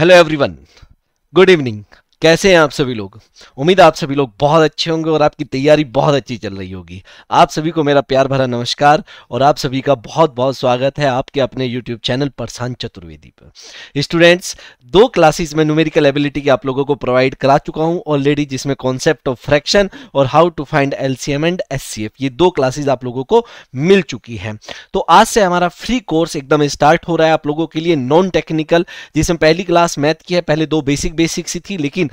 Hello everyone good evening कैसे हैं आप सभी लोग? उम्मीद आप सभी लोग बहुत अच्छे होंगे और आपकी तैयारी बहुत अच्छी चल रही होगी। आप सभी को मेरा प्यार भरा नमस्कार और आप सभी का बहुत बहुत स्वागत है आपके अपने यूट्यूब चैनल परसान चतुर्वेदी पर। स्टूडेंट्स, दो क्लासेस में न्यूमेरिकल एबिलिटी की आप लोगों को प्रोवाइड करा चुका हूँ ऑलरेडी जिसमें कॉन्सेप्ट ऑफ़ फ्रैक्शन और how to find LCM and SCF ये दो क्लासेज आप लोगों को मिल चुकी हैं। तो आज से हमारा फ्री कोर्स एकदम स्टार्ट हो रहा है आप लोगों के लिए नॉन टेक्निकल जिसमें पहली क्लास मैथ की है, पहले दो बेसिक बेसिक सी थी, लेकिन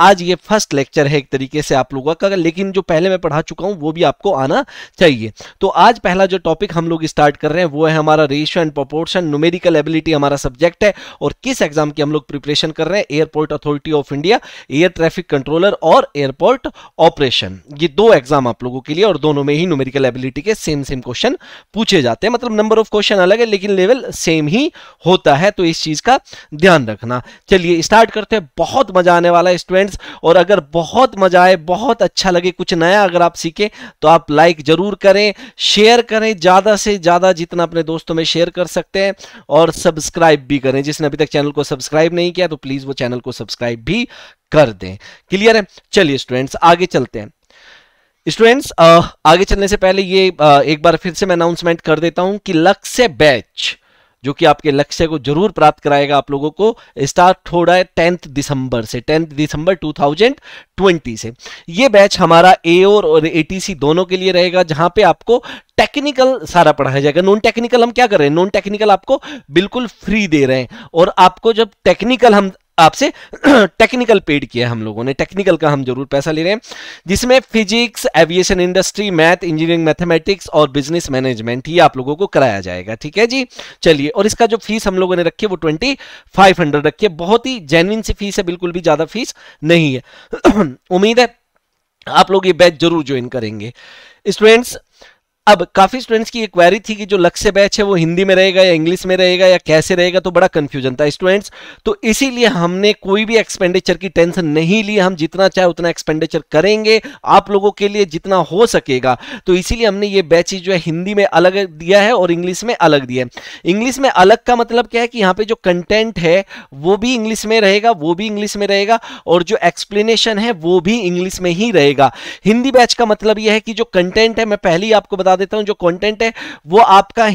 आज ये फ़र्स्ट लेक्चर है एक तरीके से आप लोगों का, लेकिन जो पहले मैं पढ़ा चुका हूँ, वो भी आपको आना चाहिए। तो आज पहला जो टॉपिक हम लोग स्टार्ट कर रहे हैं, वो है हमारा ratio and proportion numerical ability हमारा सब्जेक्ट है, और किस एग्ज़ाम की हम लोग प्रिपरेशन कर रहे हैं airport authority of India air traffic controller और एयरपोर्ट ऑपरेशन ये दो एग्ज़ाम आप लोगों के लिए, और दोनों में ही न्यूमेरिकल एबिलिटी के सेम सेम क्वेश्चन पूछे जाते हैं। मतलब नंबर ऑफ़ क्वेश्चन अलग है, लेकिन लेवल सेम ही होता है तो इस चीज़ का ध्यान रखना। चलिए स्टार्ट करते हैं। बहुत मज़ा आने वाला है स्टूडेंट्स और अगर बहुत मज़ा आए, बहुत अच्छा लगे, कुछ नया अगर आप सीखें तो आप लाइक ज़रूर करें शेयर करें, ज़्यादा से ज़्यादा जितना अपने दोस्तों में शेयर कर सकते हैं, और सब्सक्राइब भी करें। जिसने अभी तक चैनल को सब्सक्राइब नहीं किया तो प्लीज़ वो चैनल को सब्सक्राइब भी कर दें। क्लियर है? चलिए स्टूडेंट्स आगे चलते हैं। स्टूडेंट्स आगे चलने से पहले ये एक बार फिर से मैं अनाउंसमेंट कर देता हूँ कि लक्ष्य बैच जो कि आपके लक्ष्य को ज़रूर प्राप्त कराएगा आप लोगों को स्टार्ट हो रहा है टेंथ दिसंबर से टेंथ दिसंबर 2020 से। ये बैच हमारा ए और एटीसी दोनों के लिए रहेगा, जहाँ पे आपको टेक्निकल सारा पढ़ाया जाएगा। नॉन टेक्निकल हम क्या कर रहे हैं? नॉन टेक्निकल आपको बिल्कुल फ्री दे रहे हैं। और आपको जब टेक्निकल हम आपसे टेक्निकल पेड किया हम लोगों ने। टेक्निकल का हम ज़रूर पैसा ले रहे हैं, जिसमें physics aviation industry math engineering mathematics और बिज़नेस मैनेजमेंट ही आप लोगों को कराया जाएगा। ठीक है जी? चलिए, और इसका जो फ़ीस हम लोगों ने रखी है वो ट्वेंटी फाइव हंड्रेड रखी है। बहुत ही जेन्यन सी फ़ीस है, बिल्कुल भी ज़्यादा फ़ीस नहीं है। उम्मीद है आप लोग ये बैच ज़रूर ज्वाइन करेंगे। स्टूडेंट्स अब काफ़ी स्टूडेंट्स की क्वेरी थी कि जो लक्ष्य बैच है वो हिंदी में रहेगा या इंग्लिश में रहेगा या कैसे रहेगा तो बड़ा कंफ्यूजन था स्टूडेंट्स तो इसीलिए हमने कोई भी एक्सपेंडिचर की टेंशन नहीं ली। हम जितना चाहे उतना एक्सपेंडिचर करेंगे, आप लोगों के लिए जितना हो सकेगा। तो इसीलिए हमने ये बैच जो है हिंदी में अलग दिया है और इंग्लिश में अलग दिया है। इंग्लिश में अलग का मतलब क्या है कि यहाँ पे जो कंटेंट है, वो भी इंग्लिश में रहेगा, वो भी इंग्लिश में रहेगा और जो एक्सप्लेनेशन है, वो भी इंग्लिश में ही रहेगा। हिंदी बैच का मतलब यह है कि जो कंटेंट है, मैं पहले ही आपको बता बता देता हूँ, जो कंटेंट है, वो आपका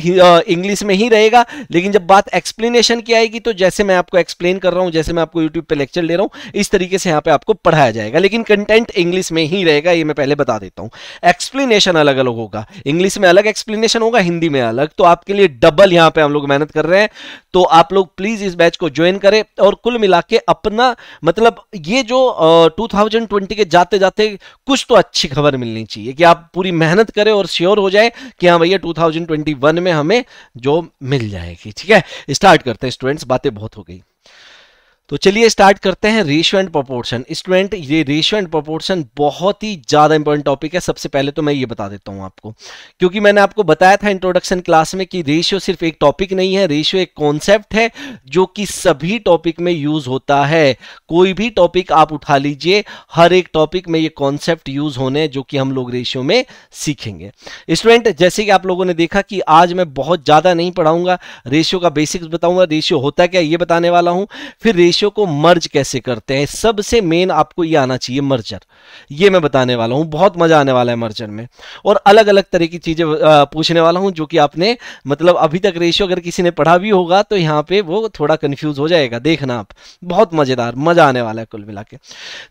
इंग्लिश में ही रहेगा। लेकिन जब बात एक्सप्लेनेशन की आएगी तो जैसे मैं आपको एक्सप्लेन कर रहा हूँ, जैसे मैं आपको यूट्यूब पे लेक्चर ले रहा हूँ, इस तरीके से यहाँ पे आपको पढ़ाया जाएगा। लेकिन कंटेंट इंग्लिश में ही रहेगा, ये मैं पहले बता देता हूँ। एक्सप्लेनेशन अलग अलग होगा। इंग्लिश में अलग एक्सप्लेनेशन होगा, हिंदी में अलग। तो आपके लिए डबल यहाँ पर हम लोग मेहनत कर रहे हैं। तो आप लोग प्लीज़ इस बैच को ज्वाइन करें और कुल मिला के अपना मतलब ये जो टू के जाते जाते कुछ तो अच्छी खबर मिलनी चाहिए, कि आप पूरी मेहनत करें और श्योर हो हो जाए कि हाँ भैया 2021 में हमें जॉब मिल जाएगी, ठीक है? स्टार्ट करते हैं स्टूडेंट्स बातें बहुत हो गई। तो चलिए स्टार्ट करते हैं रेशियो एंड प्रोपोर्शन स्टूडेंट ये रेशियो एंड प्रोपोर्शन बहुत ही ज़्यादा इंपॉर्टेंट टॉपिक है। सबसे पहले तो मैं ये बता देता हूँ आपको। क्योंकि मैंने आपको बताया था इंट्रोडक्शन क्लास में कि रेशियो सिर्फ़ एक टॉपिक नहीं है रेशियो एक कॉन्सेप्ट है जो कि सभी टॉपिक में यूज़ होता है। कोई भी टॉपिक आप उठा लीजिए, हर एक टॉपिक में ये कॉन्सेप्ट यूज़ होने जो कि हम लोग रेशियो में सीखेंगे। स्टूडेंट जैसे कि आप लोगों ने देखा कि आज मैं बहुत ज़्यादा नहीं पढ़ाऊँगा रेशियो का बेसिक्स बताऊँगा रेशियो होता क्या ये बताने वाला हूँ। फिर रेशियो रेशियो को मर्ज कैसे करते हैं? सबसे मेन आपको ये आना चाहिए मर्जर। ये मैं बताने वाला हूँ, बहुत मज़ा आने वाला है मर्जर में। और अलग अलग तरह की चीज़ें पूछने वाला हूँ, जो कि आपने मतलब अभी तक रेशियो अगर किसी ने पढ़ा भी होगा तो यहाँ पे वो थोड़ा कंफ्यूज हो जाएगा। देखना आप। बहुत मज़ेदार, मज़ा आने वाला है कुल मिला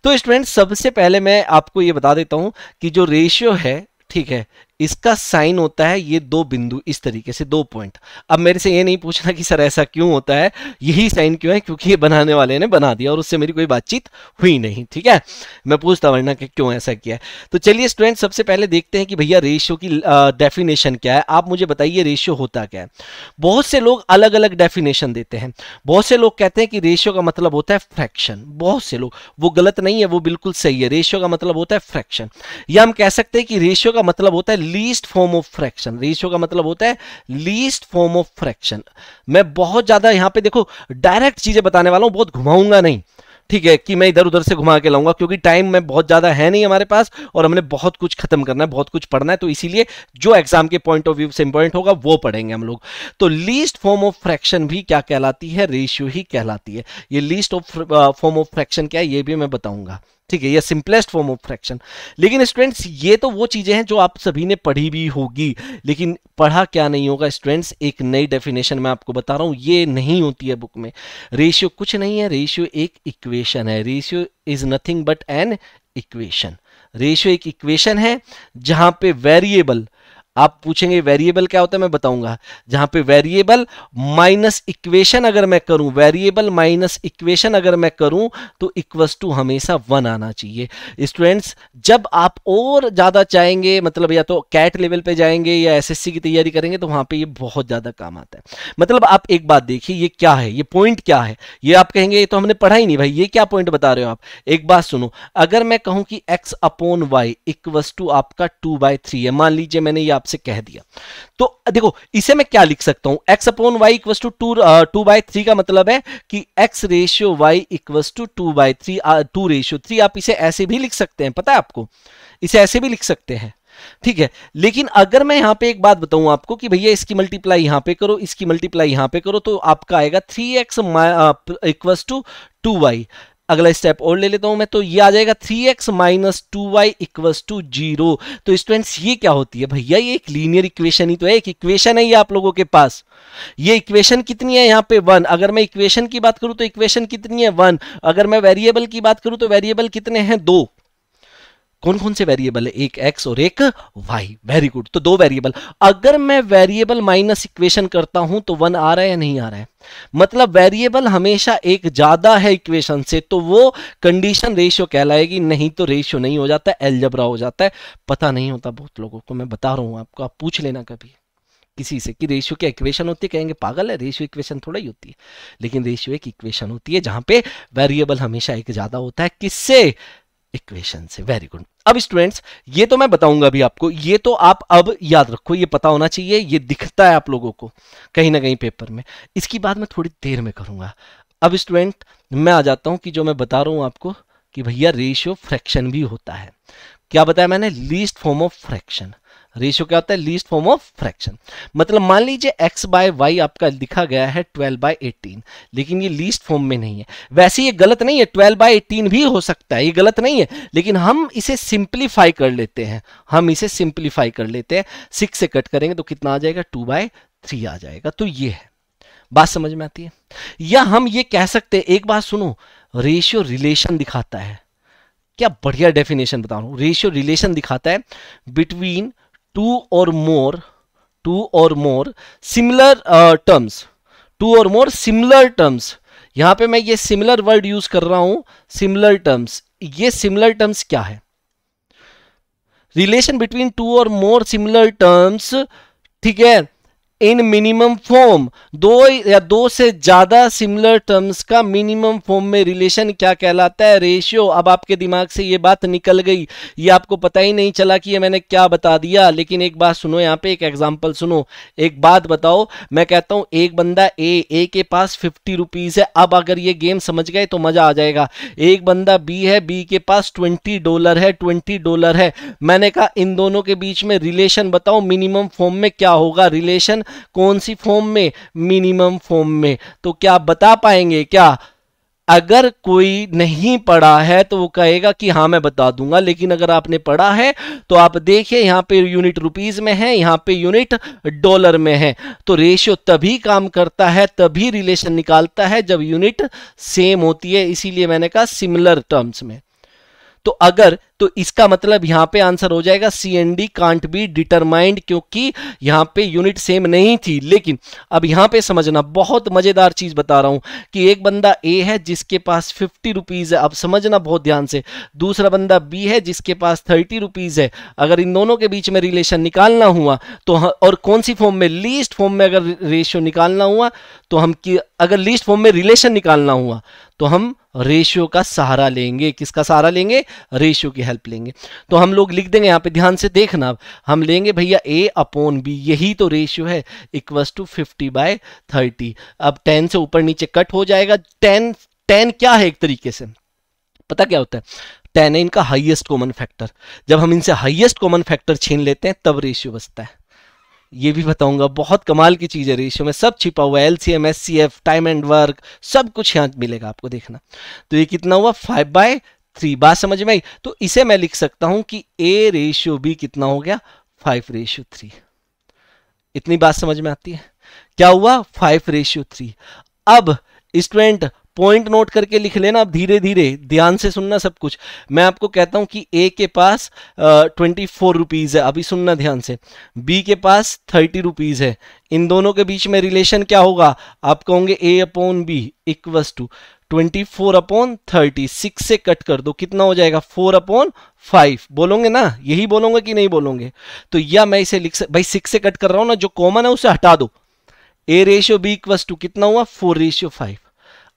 तो स्टूडेंट सबसे पहले मैं आपको ये बता देता हूँ कि जो रेशियो है, ठीक है इसका साइन होता है ये दो बिंदु इस तरीके से, दो पॉइंट। अब मेरे से ये नहीं पूछना कि सर ऐसा क्यों होता है, यही साइन क्यों है? क्योंकि ये बनाने वाले ने बना दिया और उससे मेरी कोई बातचीत हुई नहीं, ठीक है? मैं पूछता वरना कि क्यों ऐसा किया है? तो चलिए स्टूडेंट सबसे पहले देखते हैं कि भैया रेशियो की डेफिनेशन क्या है। आप मुझे बताइए रेशियो होता क्या है? बहुत से लोग अलग अलग डेफिनेशन देते हैं। बहुत से लोग कहते हैं कि रेशियो का मतलब होता है फ्रैक्शन बहुत से लोग। वो गलत नहीं है, वो बिल्कुल सही है। रेशियो का मतलब होता है फ्रैक्शन या हम कह सकते हैं कि रेशियो का मतलब होता है least form of fraction ratio का मतलब होता है लीस्ट फॉर्म ऑफ़ फ्रैक्शन मैं बहुत ज़्यादा यहाँ पे देखो डायरेक्ट चीज़ें बताने वाला हूँ, बहुत घुमाऊँगा नहीं। ठीक है, कि मैं इधर उधर से घुमा के लाऊँगा, क्योंकि टाइम में बहुत ज़्यादा है नहीं हमारे पास, और हमने बहुत कुछ खत्म करना है, बहुत कुछ पढ़ना है तो इसीलिए जो एग्ज़ाम के पॉइंट ऑफ़ व्यू से इंपॉर्टेंट होगा, वो पढ़ेंगे हम लोग। तो लीस्ट फॉर्म ऑफ़ फ्रैक्शन भी क्या कहलाती है? रेशियो ही कहलाती है। ये least of form of fraction क्या है, ये भी मैं बताऊँगा। ठीक है, ये सिंपलेस्ट फॉर्म ऑफ़ फ्रैक्शन लेकिन स्टूडेंट्स ये तो वो चीज़ें हैं जो आप सभी ने पढ़ी भी होगी, लेकिन पढ़ा क्या नहीं होगा? स्टूडेंट्स एक नई डेफिनेशन मैं आपको बता रहा हूँ, ये नहीं होती है बुक में. रेशियो कुछ नहीं है रेशियो एक इक्वेशन है. Ratio is nothing but an equation ratio एक इक्वेशन है जहाँ पे वेरिएबल आप पूछेंगे वेरिएबल क्या होता है, मैं बताऊँगा। जहाँ पे वेरिएबल माइनस इक्वेशन अगर मैं करूँ वेरिएबल माइनस इक्वेशन अगर मैं करूँ तो इक्वस टू हमेशा वन आना चाहिए। स्टूडेंट्स जब आप और ज़्यादा चाहेंगे मतलब या तो कैट लेवल पे जाएँगे या एसएससी की तैयारी करेंगे तो वहाँ पे ये बहुत ज़्यादा काम आता है। मतलब आप एक बात देखिए, ये क्या है, ये पॉइंट क्या है? ये आप कहेंगे, ये तो हमने पढ़ा ही नहीं भाई, ये क्या पॉइंट बता रहे हो आप? एक बात सुनो, अगर मैं कहूँ कि X upon Y equals to आपका टू बाई थ्री है, मान लीजिए मैंने ये आपसे कह दिया। तो देखो, इसे मैं क्या लिख सकता हूँ? X upon Y equals to to two by three का मतलब है कि X ratio Y equals to two by three two ratio three आप इसे ऐसे भी लिख सकते हैं। पता है आपको? इसे ऐसे भी लिख सकते हैं। ठीक है? लेकिन अगर मैं यहाँ पे एक बात बताऊँ आपको कि भैया इसकी मल्टीप्लाई यहाँ पे करो, इसकी मल्टीप्लाई यहाँ पे करो तो आपका आएगा three X equals to two Y अगला स्टेप और ले लेता हूँ मैं तो ये आ जाएगा three X minus two Y equals to zero तो स्टूडेंट्स ये क्या होती है भैया? ये एक लीनियर इक्वेशन ही तो है, एक इक्वेशन है ये आप लोगों के पास। ये इक्वेशन कितनी है यहाँ पे? वन अगर मैं इक्वेशन की बात करूँ तो इक्वेशन कितनी है? वन अगर मैं वेरिएबल की बात करूँ तो वेरिएबल कितने हैं? दो। कौन कौन से वेरिएबल है एक एक्स और एक वाई वेरी गुड तो दो वेरिएबल अगर मैं वेरिएबल माइनस इक्वेशन करता हूँ तो वन आ रहा है या नहीं आ रहा है? मतलब वेरिएबल हमेशा एक ज़्यादा है इक्वेशन से तो वो कंडीशन रेशियो कहलाएगी, नहीं तो रेशियो नहीं हो जाता एलजबरा हो जाता है। पता नहीं होता बहुत लोगों को, मैं बता रहा हूँ आपको, आप पूछ लेना कभी। किसी से कि रेशियो की इक्वेशन होती है, कहेंगे, पागल है रेशियो इक्वेशन थोड़ा ही होती है। लेकिन रेशियो एक इक्वेशन होती है, जहाँ पे वेरिएबल हमेशा एक ज़्यादा होता है। किससे? इक्वेशन से। वेरी गुड अब स्टूडेंट्स ये तो मैं बताऊँगा अभी आपको। ये तो आप अब याद रखो, ये पता होना चाहिए, ये दिखता है आप लोगों को, कहीं ना कहीं पेपर में। इसकी बात मैं थोड़ी देर में करूँगा। अब स्टूडेंट मैं आ जाता हूँ कि जो मैं बता रहा हूँ आपको कि भैया रेशियो फ्रैक्शन भी होता है। क्या बताया मैंने? Least form of fraction ratio क्या होता है? लीस्ट फॉर्म ऑफ़ फ्रैक्शन मतलब मान लीजिए एक्स बाय वाई आपका लिखा गया है ट्वेल्व बाय एटीन लेकिन ये लीस्ट फॉर्म में नहीं है। वैसे ये गलत नहीं है ट्वेल्व बाय एटीन भी हो सकता है, ये गलत नहीं है, लेकिन हम इसे सिंप्लीफाई कर लेते हैं। हम इसे सिंप्लीफाई कर लेते हैं। सिक्स से कट करेंगे तो कितना आ जाएगा? टू बाय थ्री आ जाएगा। तो ये है। बात समझ में आती है? या हम ये कह सकते हैं, एक बात सुनो रेशियो रिलेशन दिखाता है। क्या बढ़िया डेफिनेशन बता रहा हूँ। रेशियो रिलेशन दिखाता है बिटवीन टू और मोर, टू और मोर, सिमिलर टर्म्स टू और मोर, सिमिलर टर्म्स यहाँ पे मैं ये सिमिलर वर्ड यूज़ कर रहा हूँ, सिमिलर टर्म्स ये सिमिलर टर्म्स क्या है? रिलेशन बिटवीन टू और मोर सिमिलर टर्म्स ठीक है? इन मिनिमम फॉर्म दो या दो से ज़्यादा सिमिलर टर्म्स का मिनिमम फॉर्म में रिलेशन क्या कहलाता है? रेशियो अब आपके दिमाग से ये बात निकल गई। ये आपको पता ही नहीं चला कि ये मैंने क्या बता दिया। लेकिन एक बात सुनो यहाँ पे, एक एग्जांपल सुनो। एक बात बताओ। मैं कहता हूँ, एक बंदा ए ए के पास फिफ्टी रुपीज़ है। अब अगर ये गेम समझ गए तो मज़ा आ जाएगा। एक बंदा बी है बी के पास ट्वेंटी डॉलर है ट्वेंटी डॉलर है। मैंने कहा, इन दोनों के बीच में रिलेशन बताओ। मिनिमम फॉर्म में क्या होगा? रिलेशन कौन सी फॉर्म में? मिनिमम फॉर्म में। तो क्या आप बता पाएँगे क्या? अगर कोई नहीं पढ़ा है तो वो कहेगा कि हाँ मैं बता दूँगा, लेकिन अगर आपने पढ़ा है तो आप देखिए, यहाँ पे यूनिट रुपीज़ में है, यहाँ पे यूनिट डॉलर में है। तो रेशियो तभी काम करता है, तभी रिलेशन निकालता है जब यूनिट सेम होती है। इसीलिए मैंने कहा सिमिलर टर्म्स में। तो अगर तो इसका मतलब यहाँ पे आंसर हो जाएगा C and D can't be determined क्योंकि यहाँ पे यूनिट सेम नहीं थी। लेकिन अब यहाँ पे समझना, बहुत मज़ेदार चीज़ बता रहा हूँ कि एक बंदा ए है जिसके पास फिफ्टी रुपीज़ है। अब समझना बहुत ध्यान से। दूसरा बंदा बी है जिसके पास थर्टी रुपीज़ है। अगर इन दोनों के बीच में रिलेशन निकालना हुआ तो और कौन सी फॉर्म में लीस्ट फॉर्म में अगर रेशियो निकालना हुआ तो हम अगर लीस्ट फॉर्म में रिलेशन निकालना हुआ तो हम रेशियो का सहारा लेंगे। किसका सहारा लेंगे? रेशियो की हेल्प लेंगे। तो हम लोग लिख देंगे यहाँ पे, ध्यान से देखना। हम लेंगे भैया ए अपोन बी यही तो रेशियो है। Equals to fifty by thirty अब टेन से ऊपर नीचे कट हो जाएगा। टेन टेन क्या है एक तरीके से? पता क्या होता है? टेन है इनका हाईएस्ट कॉमन फैक्टर जब हम इनसे हाईएस्ट कॉमन फैक्टर छीन लेते हैं, तब रेशियो बचता है। ये भी बताऊँगा, बहुत कमाल की चीज़ है रेशियो में सब छिपा हुआ है LCM SCF time and work सब कुछ यहाँ मिलेगा आपको देखना। तो ये कितना हुआ? फाइव बाय थ्री बात समझ में आई? तो इसे मैं लिख सकता हूँ कि ए रेशियो बी कितना हो गया? फाइव रेशियो थ्री इतनी बात समझ में आती है? क्या हुआ? फाइव रेशियो थ्री अब स्टूडेंट पॉइंट नोट करके लिख लेना, आप धीरे धीरे, ध्यान से सुनना सब कुछ। मैं आपको कहता हूँ कि ए के पास ट्वेंटी फोर रुपीज़ है, अभी सुनना ध्यान से। बी के पास थर्टी रुपीज़ है। इन दोनों के बीच में रिलेशन क्या होगा? आप कहोगे A upon B equals to twenty four upon thirty six से कट कर दो, कितना हो जाएगा? फोर अपॉन फाइव बोलोगे ना? यही बोलोगे कि नहीं बोलोगे? तो या मैं इसे लिख भाई सिक्स से कट कर रहा हूँ ना, जो कॉमन है उसे हटा दो। A ratio B equals to कितना हुआ? फोर रेशियो फाइव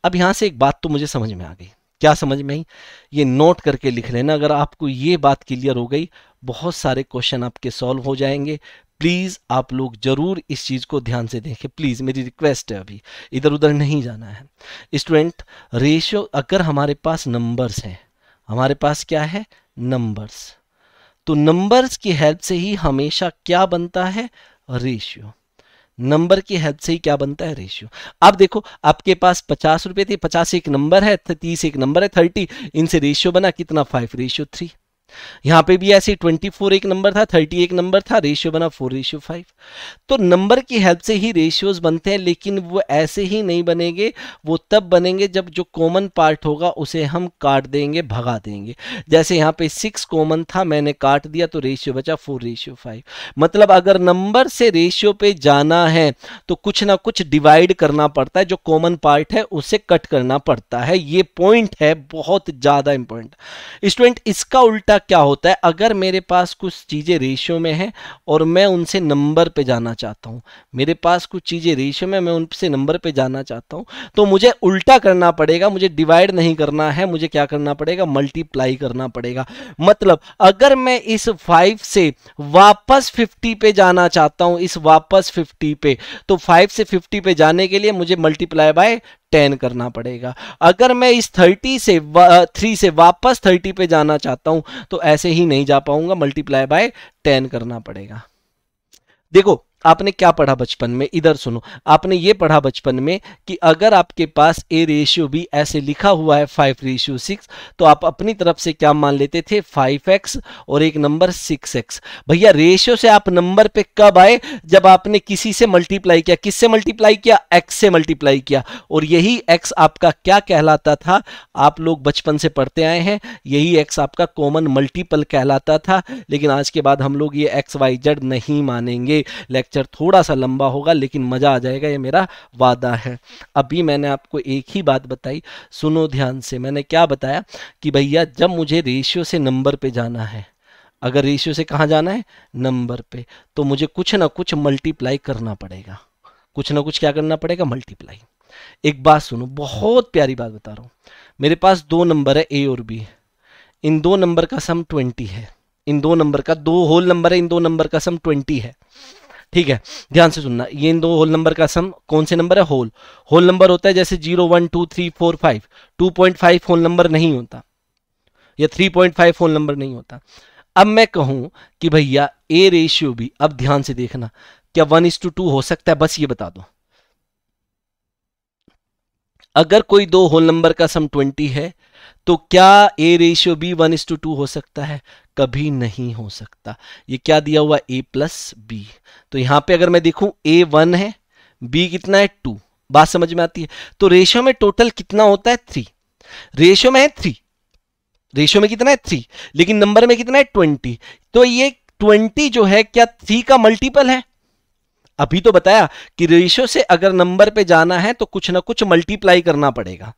अब यहाँ से एक बात तो मुझे समझ में आ गई। क्या समझ में आई? ये नोट करके लिख लेना। अगर आपको ये बात क्लियर हो गई, बहुत सारे क्वेश्चन आपके सॉल्व हो जाएँगे। प्लीज़ आप लोग ज़रूर इस चीज़ को ध्यान से देखें। प्लीज़ मेरी रिक्वेस्ट है अभी। इधर उधर नहीं जाना है। स्टूडेंट रेशियो अगर हमारे पास नंबर्स हैं, हमारे पास क्या है? नंबर्स तो नंबर्स की हेल्प से ही हमेशा क्या बनता है? रेशियो नंबर की हेल्प से ही क्या बनता है रेशियो अब देखो, आपके पास पचास रुपए थे, पचास एक नंबर है, तीस एक नंबर है थर्टी इनसे रेशियो बना कितना? फाइव रेशियो थ्री यहाँ पे भी ऐसे 24 एक नंबर था 30 एक नंबर था रेशियो बना 4 रेशियो 5 तो नंबर की हेल्प से ही रेशियोज बनते हैं, लेकिन वो ऐसे ही नहीं बनेंगे। वो तब बनेंगे जब जो कॉमन पार्ट होगा, उसे हम काट देंगे, भगा देंगे। जैसे यहाँ पे सिक्स कॉमन था, मैंने काट दिया तो रेशियो बचा फोर रेशियो फाइव मतलब अगर नंबर से रेशियो पे जाना है तो कुछ ना कुछ डिवाइड करना पड़ता है, जो कॉमन पार्ट है, उसे कट करना पड़ता है। ये पॉइंट है, बहुत ज़्यादा इंपॉर्टेंट स्टूडेंट इसका उल्टा क्या होता है? अगर मेरे पास कुछ चीज़ें रेशियो में है और मैं उनसे नंबर पे जाना चाहता हूँ, मेरे पास कुछ चीज़ें रेशियो में मैं उनसे नंबर पे जाना चाहता हूँ तो मुझे उल्टा करना पड़ेगा, मुझे डिवाइड नहीं करना है, मुझे क्या करना पड़ेगा? मल्टीप्लाई करना पड़ेगा। मतलब अगर मैं इस फाइव से वापस फिफ्टी पे जाना चाहता हूँ, इस वापस फिफ्टी पे तो फाइव से फिफ्टी पे जाने के लिए मुझे मल्टीप्लाई बाय टेन करना पड़ेगा। अगर मैं इस थर्टी से थ्री से वापस थर्टी पे जाना चाहता हूँ तो ऐसे ही नहीं जा पाऊँगा मल्टीप्लाई बाय टेन करना पड़ेगा। देखो आपने क्या पढ़ा बचपन में? इधर सुनो। आपने ये पढ़ा बचपन में कि अगर आपके पास ए रेशियो भी ऐसे लिखा हुआ है फाइव रेशियो सिक्स तो आप अपनी तरफ़ से क्या मान लेते थे? फाइव एक्स और एक नंबर सिक्स एक्स भैया रेशियो से आप नंबर पे कब आए? जब आपने किसी से मल्टीप्लाई किया। किससे मल्टीप्लाई किया? एक्स से मल्टीप्लाई किया। और यही एक्स आपका क्या कहलाता था? आप लोग बचपन से पढ़ते आए हैं। यही एक्स आपका कॉमन मल्टीपल कहलाता था। लेकिन आज के बाद हम लोग ये एक्स वाई जेड नहीं मानेंगे। लेक्चर थोड़ा सा लंबा होगा, लेकिन मज़ा आ जाएगा, ये मेरा वादा है। अभी मैंने आपको एक ही बात बताई, सुनो ध्यान से, मैंने क्या बताया कि भैया, जब मुझे रेशियो से नंबर पे जाना है, अगर रेशियो से कहाँ जाना है? नंबर पे तो मुझे कुछ ना कुछ मल्टीप्लाई करना पड़ेगा। कुछ ना कुछ क्या करना पड़ेगा? मल्टीप्लाई। एक बात सुनो, बहुत प्यारी बात बता रहा हूँ। मेरे पास दो नंबर है, ए और बी। इन दो नंबर का सम ट्वेंटी है। इन दो नंबर का, दो होल नंबर है, इन दो नंबर का सम ट्वेंटी है। ठीक है, ध्यान से सुनना। ये इन दो होल नंबर का सम कौन से नंबर है? होल होल नंबर होता है जैसे zero one two three four five two point five whole number नहीं होता। या three point five whole number नहीं होता। अब मैं कहूँ कि भैया ए रेशियो भी, अब ध्यान से देखना, क्या वन इज़ टू टू हो सकता है? बस ये बता दो। अगर कोई दो होल नंबर का सम ट्वेंटी है तो क्या A ratio B one is to two हो सकता है? कभी नहीं हो सकता। ये क्या दिया हुआ ए प्लस बी तो यहाँ पे अगर मैं देखूँ ए वन है बी कितना है? टू बात समझ में आती है? तो रेशियो में टोटल कितना होता है? थ्री रेशियो में है थ्री रेशियो में कितना है? थ्री लेकिन नंबर में कितना है? ट्वेंटी तो ये ट्वेंटी जो है, क्या थ्री का मल्टीपल है? अभी तो बताया कि रेशियो से अगर नंबर पे जाना है तो कुछ ना कुछ मल्टीप्लाई करना पड़ेगा।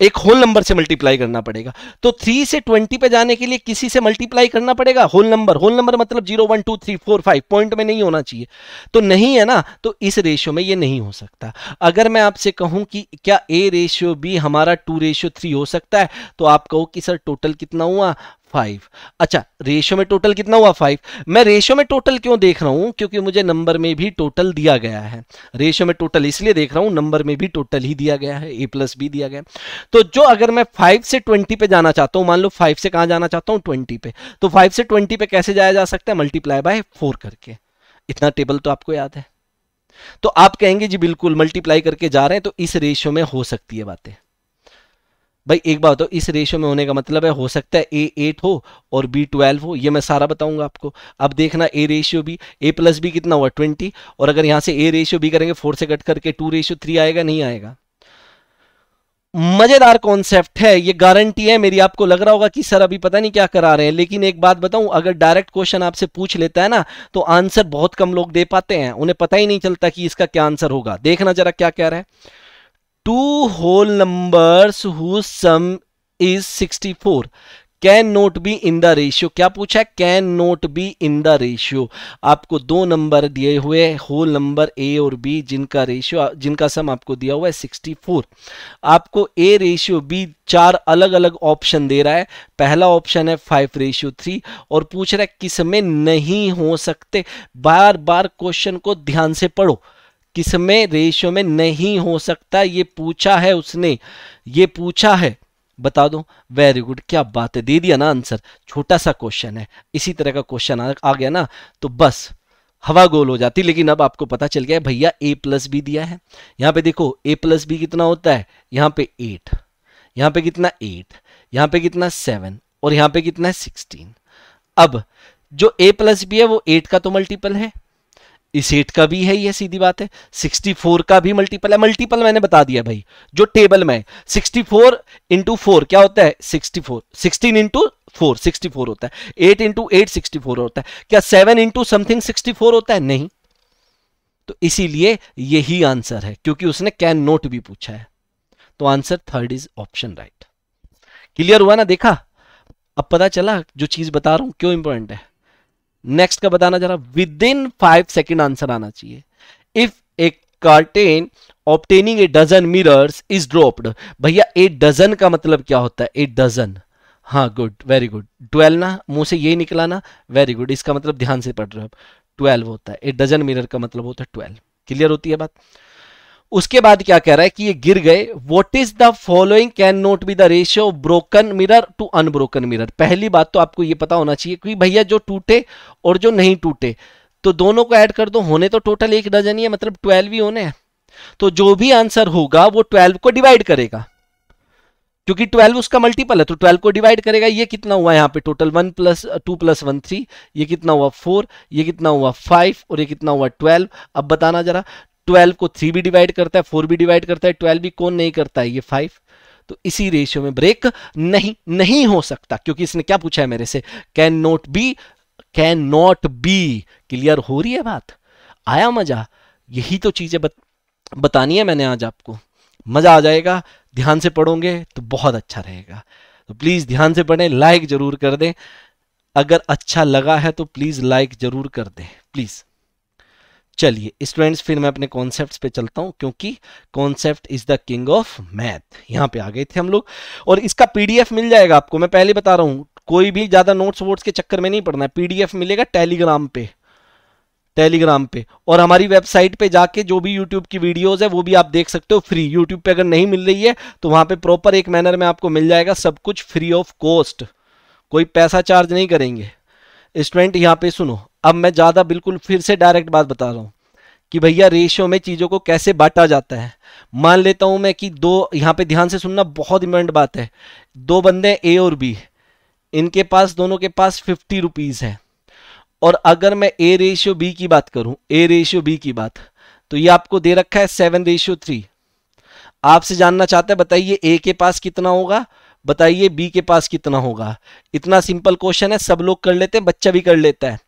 एक होल नंबर से मल्टीप्लाई करना पड़ेगा। तो थ्री से ट्वेंटी पे जाने के लिए किसी से मल्टीप्लाई करना पड़ेगा? होल नंबर होल नंबर मतलब zero one two three four five point में नहीं होना चाहिए। तो नहीं है ना? तो इस रेशियो में ये नहीं हो सकता। अगर मैं आपसे कहूँ कि क्या ए रेशियो बी हमारा टू रेशियो थ्री हो सकता है तो आप कहो कि, सर टोटल कितना हुआ? फाइव। अच्छा रेशियो में टोटल कितना हुआ फाइव? मैं रेशियो में टोटल क्यों देख रहा हूँ? क्योंकि मुझे नंबर में भी टोटल दिया गया है। रेशियो में टोटल इसलिए देख रहा हूँ नंबर में भी टोटल ही दिया गया है ए प्लस बी दिया गया तो जो अगर मैं फाइव से ट्वेंटी पे जाना चाहता हूँ, मान लो फाइव से कहाँ जाना चाहता हूँ? ट्वेंटी पे। तो फाइव से ट्वेंटी पे कैसे जाया जा सकता है? मल्टीप्लाई बाय फोर करके। इतना टेबल तो आपको याद है। तो आप कहेंगे, जी, बिल्कुल मल्टीप्लाई करके जा रहे हैं तो इस रेशियो में हो सकती है बातें। भाई, एक बात हो इस रेशियो में होने का मतलब है, हो सकता है ए एट हो और बी ट्वेल्व हो, ये मैं सारा बताऊँगा आपको। अब देखना A ratio B A plus B कितना हुआ? ट्वेंटी और अगर यहाँ से ए रेशियो बी करेंगे फोर से कट करके टू रेशियो थ्री आएगा, नहीं आएगा? मज़ेदार कॉन्सेप्ट है, ये गारंटी है, मेरी आपको लग रहा होगा कि सर अभी पता नहीं क्या करा रहे हैं, लेकिन एक बात बताऊँ, अगर डायरेक्ट क्वेश्चन आपसे पूछ लेता है ना तो आंसर बहुत कम लोग दे पाते हैं, उन्हें पता ही नहीं चलता कि इसका क्या आंसर होगा। देखना जरा क्या कह रहा है। Two whole numbers whose sum is 64 can not be in the ratio क्या पूछा है? Can not be in the ratio आपको दो नंबर दिए हुए होल नंबर ए और बी जिनका रेशियो जिनका सम आपको दिया हुआ है 64 आपको ए रेशियो बी चार अलग अलग ऑप्शन दे रहा है. पहला ऑप्शन है फाइव रेशियो थ्री और पूछ रहा है किसमें नहीं हो सकते? बार बार क्वेश्चन को ध्यान से पढ़ो. किसमें रेशियो में नहीं हो सकता ये पूछा है उसने। ये पूछा है। बता दो वेरी गुड क्या बात है? दे दिया ना आंसर छोटा सा क्वेश्चन है। इसी तरह का क्वेश्चन आ, गया ना। तो बस हवा गोल हो जाती लेकिन अब आपको पता चल गया भैया ए प्लस बी दिया है। यहाँ पे देखो ए प्लस बी कितना होता है? यहाँ पे एट यहाँ पे कितना एट यहाँ पे कितना सेवन और यहाँ पे कितना है सिक्सटीन अब जो ए प्लस बी है वो एट का तो मल्टीपल है। इस एट का भी है, ये सीधी बात है। 64 का भी मल्टीपल है। मल्टीपल मैंने बता दिया भाई, जो टेबल में 64 फोर इंटू फोर क्या होता है? 64 16 इंटू फोर सिक्सटी होता है। 8 इंटू एट सिक्सटी होता है। क्या 7 इंटू समथिंग 64 होता है? नहीं। तो इसीलिए यही आंसर है, क्योंकि उसने कैन नोट भी पूछा है। तो answer third is option right clear हुआ ना? देखा? अब पता चला, जो चीज़ बता रहा हूँ, क्यों इंपॉर्टेंट है? नेक्स्ट का बताना जरा within five second answer आना चाहिए। If a carton obtaining a dozen mirrors is dropped भैया ए डजन का मतलब क्या होता है? ए डजन हाँ गुड वेरी गुड ट्वेल्व ना, मुँह से ये निकला ना वेरी गुड इसका मतलब ध्यान से पढ़ रहे हो आप। ट्वेल्व होता है। ए डजन मिरर का मतलब होता है ट्वेल्व क्लियर होती है बात? उसके बाद क्या कह रहा है कि ये गिर गए। What is the following can not be the ratio broken mirror to unbroken mirror पहली बात तो आपको ये पता होना चाहिए कि भैया जो टूटे और जो नहीं टूटे तो दोनों को ऐड कर दो। होने तो टोटल एक डजन ही है मतलब ट्वेल्व ही होने हैं। तो जो भी आंसर होगा, वो ट्वेल्व को डिवाइड करेगा। क्योंकि ट्वेल्व उसका मल्टीपल है तो ट्वेल्व को डिवाइड करेगा। ये कितना हुआ यहाँ पे total one plus two plus one three ये कितना हुआ फोर ये कितना हुआ फाइव और ये कितना हुआ ट्वेल्व अब बताना जरा ट्वेल्व को थ्री भी डिवाइड करता है फोर भी डिवाइड करता है ट्वेल्व भी कौन नहीं करता है? ये फाइव। तो इसी रेशियो में ब्रेक नहीं नहीं हो सकता क्योंकि इसने क्या पूछा है मेरे से? Can not be can not be. Clear हो रही है बात? आया मज़ा? यही तो चीज़ें बत, बतानी है मैंने आज आपको। मज़ा आ जाएगा ध्यान से पढ़ोगे तो बहुत अच्छा रहेगा। तो प्लीज़ ध्यान से पढ़ें लाइक ज़रूर कर दें। अगर अच्छा लगा है तो प्लीज़ लाइक ज़रूर कर दें। प्लीज़। चलिए स्टूडेंट्स फिर मैं अपने कॉन्सेप्ट पे चलता हूँ, क्योंकि concept is the king of math यहाँ पे आ गए थे हम लोग, और इसका पीडीएफ मिल जाएगा आपको। मैं पहले बता रहा हूँ, कोई भी ज़्यादा नोट्स वोट्स के चक्कर में नहीं पढ़ना है। पीडीएफ मिलेगा टेलीग्राम पे। टेलीग्राम पे। और हमारी वेबसाइट पे जाके जो भी यूट्यूब की वीडियोस है, वो भी आप देख सकते हो फ्री यूट्यूब पे अगर नहीं मिल रही है तो वहाँ पे प्रॉपर एक मैनर में आपको मिल जाएगा, सब कुछ फ्री ऑफ़ कॉस्ट कोई पैसा चार्ज नहीं करेंगे। स्टूडेंट यहाँ पे सुनो अब मैं ज़्यादा बिल्कुल फिर से डायरेक्ट बात बता रहा हूँ कि भैया रेशियो में चीज़ों को कैसे बांटा जाता है। मान लेता हूँ मैं कि दो, यहाँ पे ध्यान से सुनना बहुत इंपॉर्टेंट बात है। दो बंदे ए और बी इनके पास, दोनों के पास फिफ्टी रुपीज़ है। और अगर मैं ए रेशियो बी की बात करूँ ए रेशियो बी की बात तो ये आपको दे रखा है सेवन रेशियो थ्री। आपसे जानना चाहते हैं, बताइए ए के पास कितना होगा? बताइए बी के पास कितना होगा। इतना सिंपल क्वेश्चन है, सब लोग कर लेते हैं, बच्चा भी कर लेता है।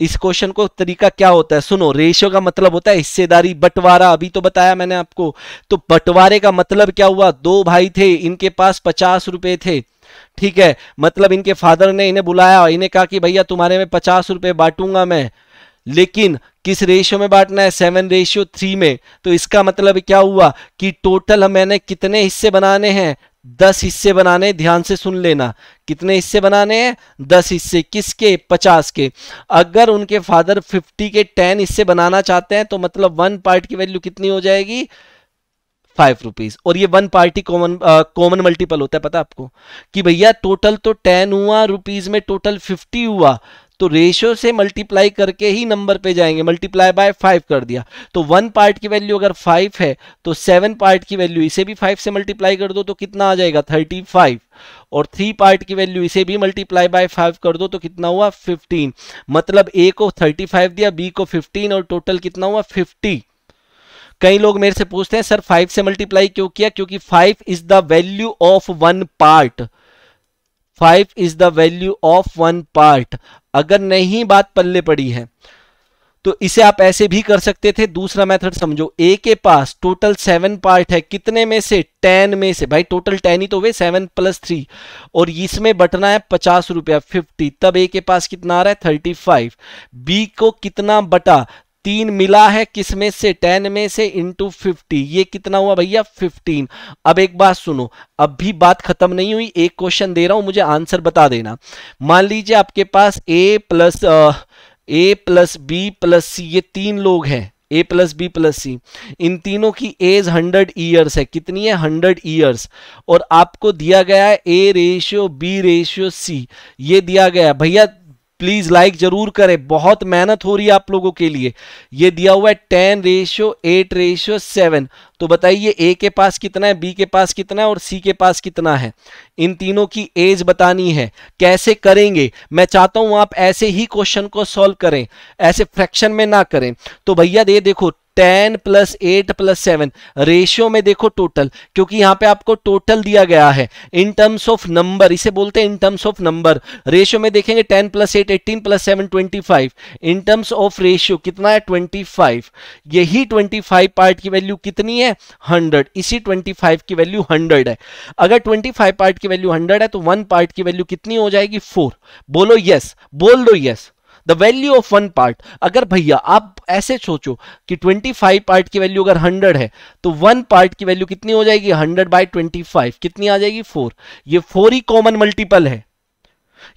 इस क्वेश्चन को तरीका क्या होता है? सुनो, रेशियो का मतलब होता है हिस्सेदारी, बंटवारा। अभी तो बताया मैंने आपको। तो बंटवारे का मतलब क्या हुआ? दो भाई थे, इनके पास पचास रुपए थे। ठीक है मतलब इनके फादर ने इन्हें बुलाया इन्हें कहा कि भैया, तुम्हारे में पचास रुपए बांटूँगा मैं। लेकिन किस रेशियो में बांटना है? सेवन रेशियो थ्री में। तो इसका मतलब क्या हुआ कि टोटल मैंने कितने हिस्से बनाने हैं? दस हिस्से बनाने, ध्यान से सुन लेना। कितने हिस्से बनाने हैं? दस हिस्से। किसके? पचास के। अगर उनके फादर फिफ्टी के टेन हिस्से बनाना चाहते हैं तो मतलब वन पार्ट की वैल्यू कितनी हो जाएगी? फाइव रुपीज़ और ये one party common common multiple होता है, पता आपको? कि भैया, टोटल तो टेन हुआ रुपीज़ में टोटल फिफ्टी हुआ। तो रेशियो से मल्टीप्लाई करके ही नंबर पे जाएँगे। मल्टीप्लाई बाय फाइव कर दिया। तो वन पार्ट की वैल्यू अगर फाइव है तो सेवन पार्ट की वैल्यू इसे भी फाइव से मल्टीप्लाई कर दो तो कितना आ जाएगा? थर्टी फाइव और थ्री पार्ट की वैल्यू इसे भी मल्टीप्लाई बाय फाइव कर दो तो कितना हुआ? फिफ्टीन मतलब ए को थर्टी फाइव दिया बी को फिफ्टीन और टोटल कितना हुआ? फिफ्टी कई लोग मेरे से पूछते हैं, सर फाइव से मल्टीप्लाई क्यों किया? क्योंकि five is the value of one part five is the value of one part अगर नहीं बात पल्ले पड़ी है तो इसे आप ऐसे भी कर सकते थे। दूसरा मेथड समझो ए के पास टोटल सेवन पार्ट है। कितने में से? टेन में से। भाई टोटल टेन ही तो हुए सेवन प्लस थ्री और इसमें बटना है पचास रुपया फिफ्टी तब ए के पास कितना आ रहा है? थर्टी फाइव बी को कितना बटा? तीन मिला है, किसमें से? टेन में से इंटू फिफ्टी ये कितना हुआ भैया? फिफ्टीन अब एक बात सुनो अब भी बात खत्म नहीं हुई, एक क्वेश्चन दे रहा हूँ, मुझे आंसर बता देना। मान लीजिए आपके पास A plus A plus B plus C ये तीन लोग हैं A plus B plus C इन तीनों की एज हंड्रेड ईयर्स है। कितनी है? हंड्रेड ईयर्स और आपको दिया गया है A ratio B ratio C ये दिया गया भैया प्लीज़ लाइक ज़रूर करें। बहुत मेहनत हो रही है आप लोगों के लिए। ये दिया हुआ है ten ratio eight ratio seven. तो बताइए ए के पास कितना है बी के पास कितना है और सी के पास कितना है? इन तीनों की एज बतानी है। कैसे करेंगे? मैं चाहता हूँ आप ऐसे ही क्वेश्चन को सॉल्व करें। ऐसे फ्रैक्शन में ना करें। तो भैया दे देखो ten plus eight plus seven. Ratio में देखो टोटल, क्योंकि यहाँ पे आपको टोटल दिया गया है। इन टर्म्स ऑफ़ नंबर इसे बोलते हैं in terms of number ratio में देखेंगे ten plus eight, eighteen plus seven, twenty five. In terms of ratio कितना है? Twenty five. यही ट्वेंटी फाइव पार्ट की वैल्यू कितनी है? हंड्रेड। इसी ट्वेंटी फाइव की वैल्यू हंड्रेड है। अगर ट्वेंटी फाइव पार्ट की वैल्यू हंड्रेड है तो वन पार्ट की वैल्यू कितनी हो जाएगी? फोर। बोलो यस बोल दो yes the value of one part अगर भैया आप ऐसे सोचो कि 25 पार्ट की वैल्यू अगर 100 है तो वन पार्ट की वैल्यू कितनी हो जाएगी? 100 बाई ट्वेंटी कितनी आ जाएगी? फोर ये फोर ही कॉमन मल्टीपल है।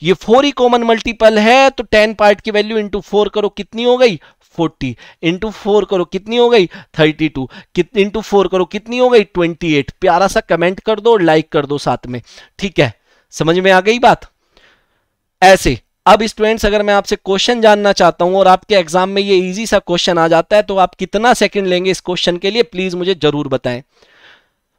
ये फोर ही कॉमन मल्टीपल है तो टेन पार्ट की वैल्यू इंटू फोर करो, कितनी हो गई? 40 इंटू फोर करो, कितनी हो गई? 32 टू इंटू फोर करो, कितनी हो गई? 28 प्यारा सा कमेंट कर दो लाइक कर दो साथ में। ठीक है? समझ में आ गई बात? ऐसे। अब स्टूडेंट्स अगर मैं आपसे क्वेश्चन जानना चाहता हूँ और आपके एग्ज़ाम में ये इजी सा क्वेश्चन आ जाता है तो आप कितना सेकंड लेंगे इस क्वेश्चन के लिए प्लीज़ मुझे ज़रूर बताएँ।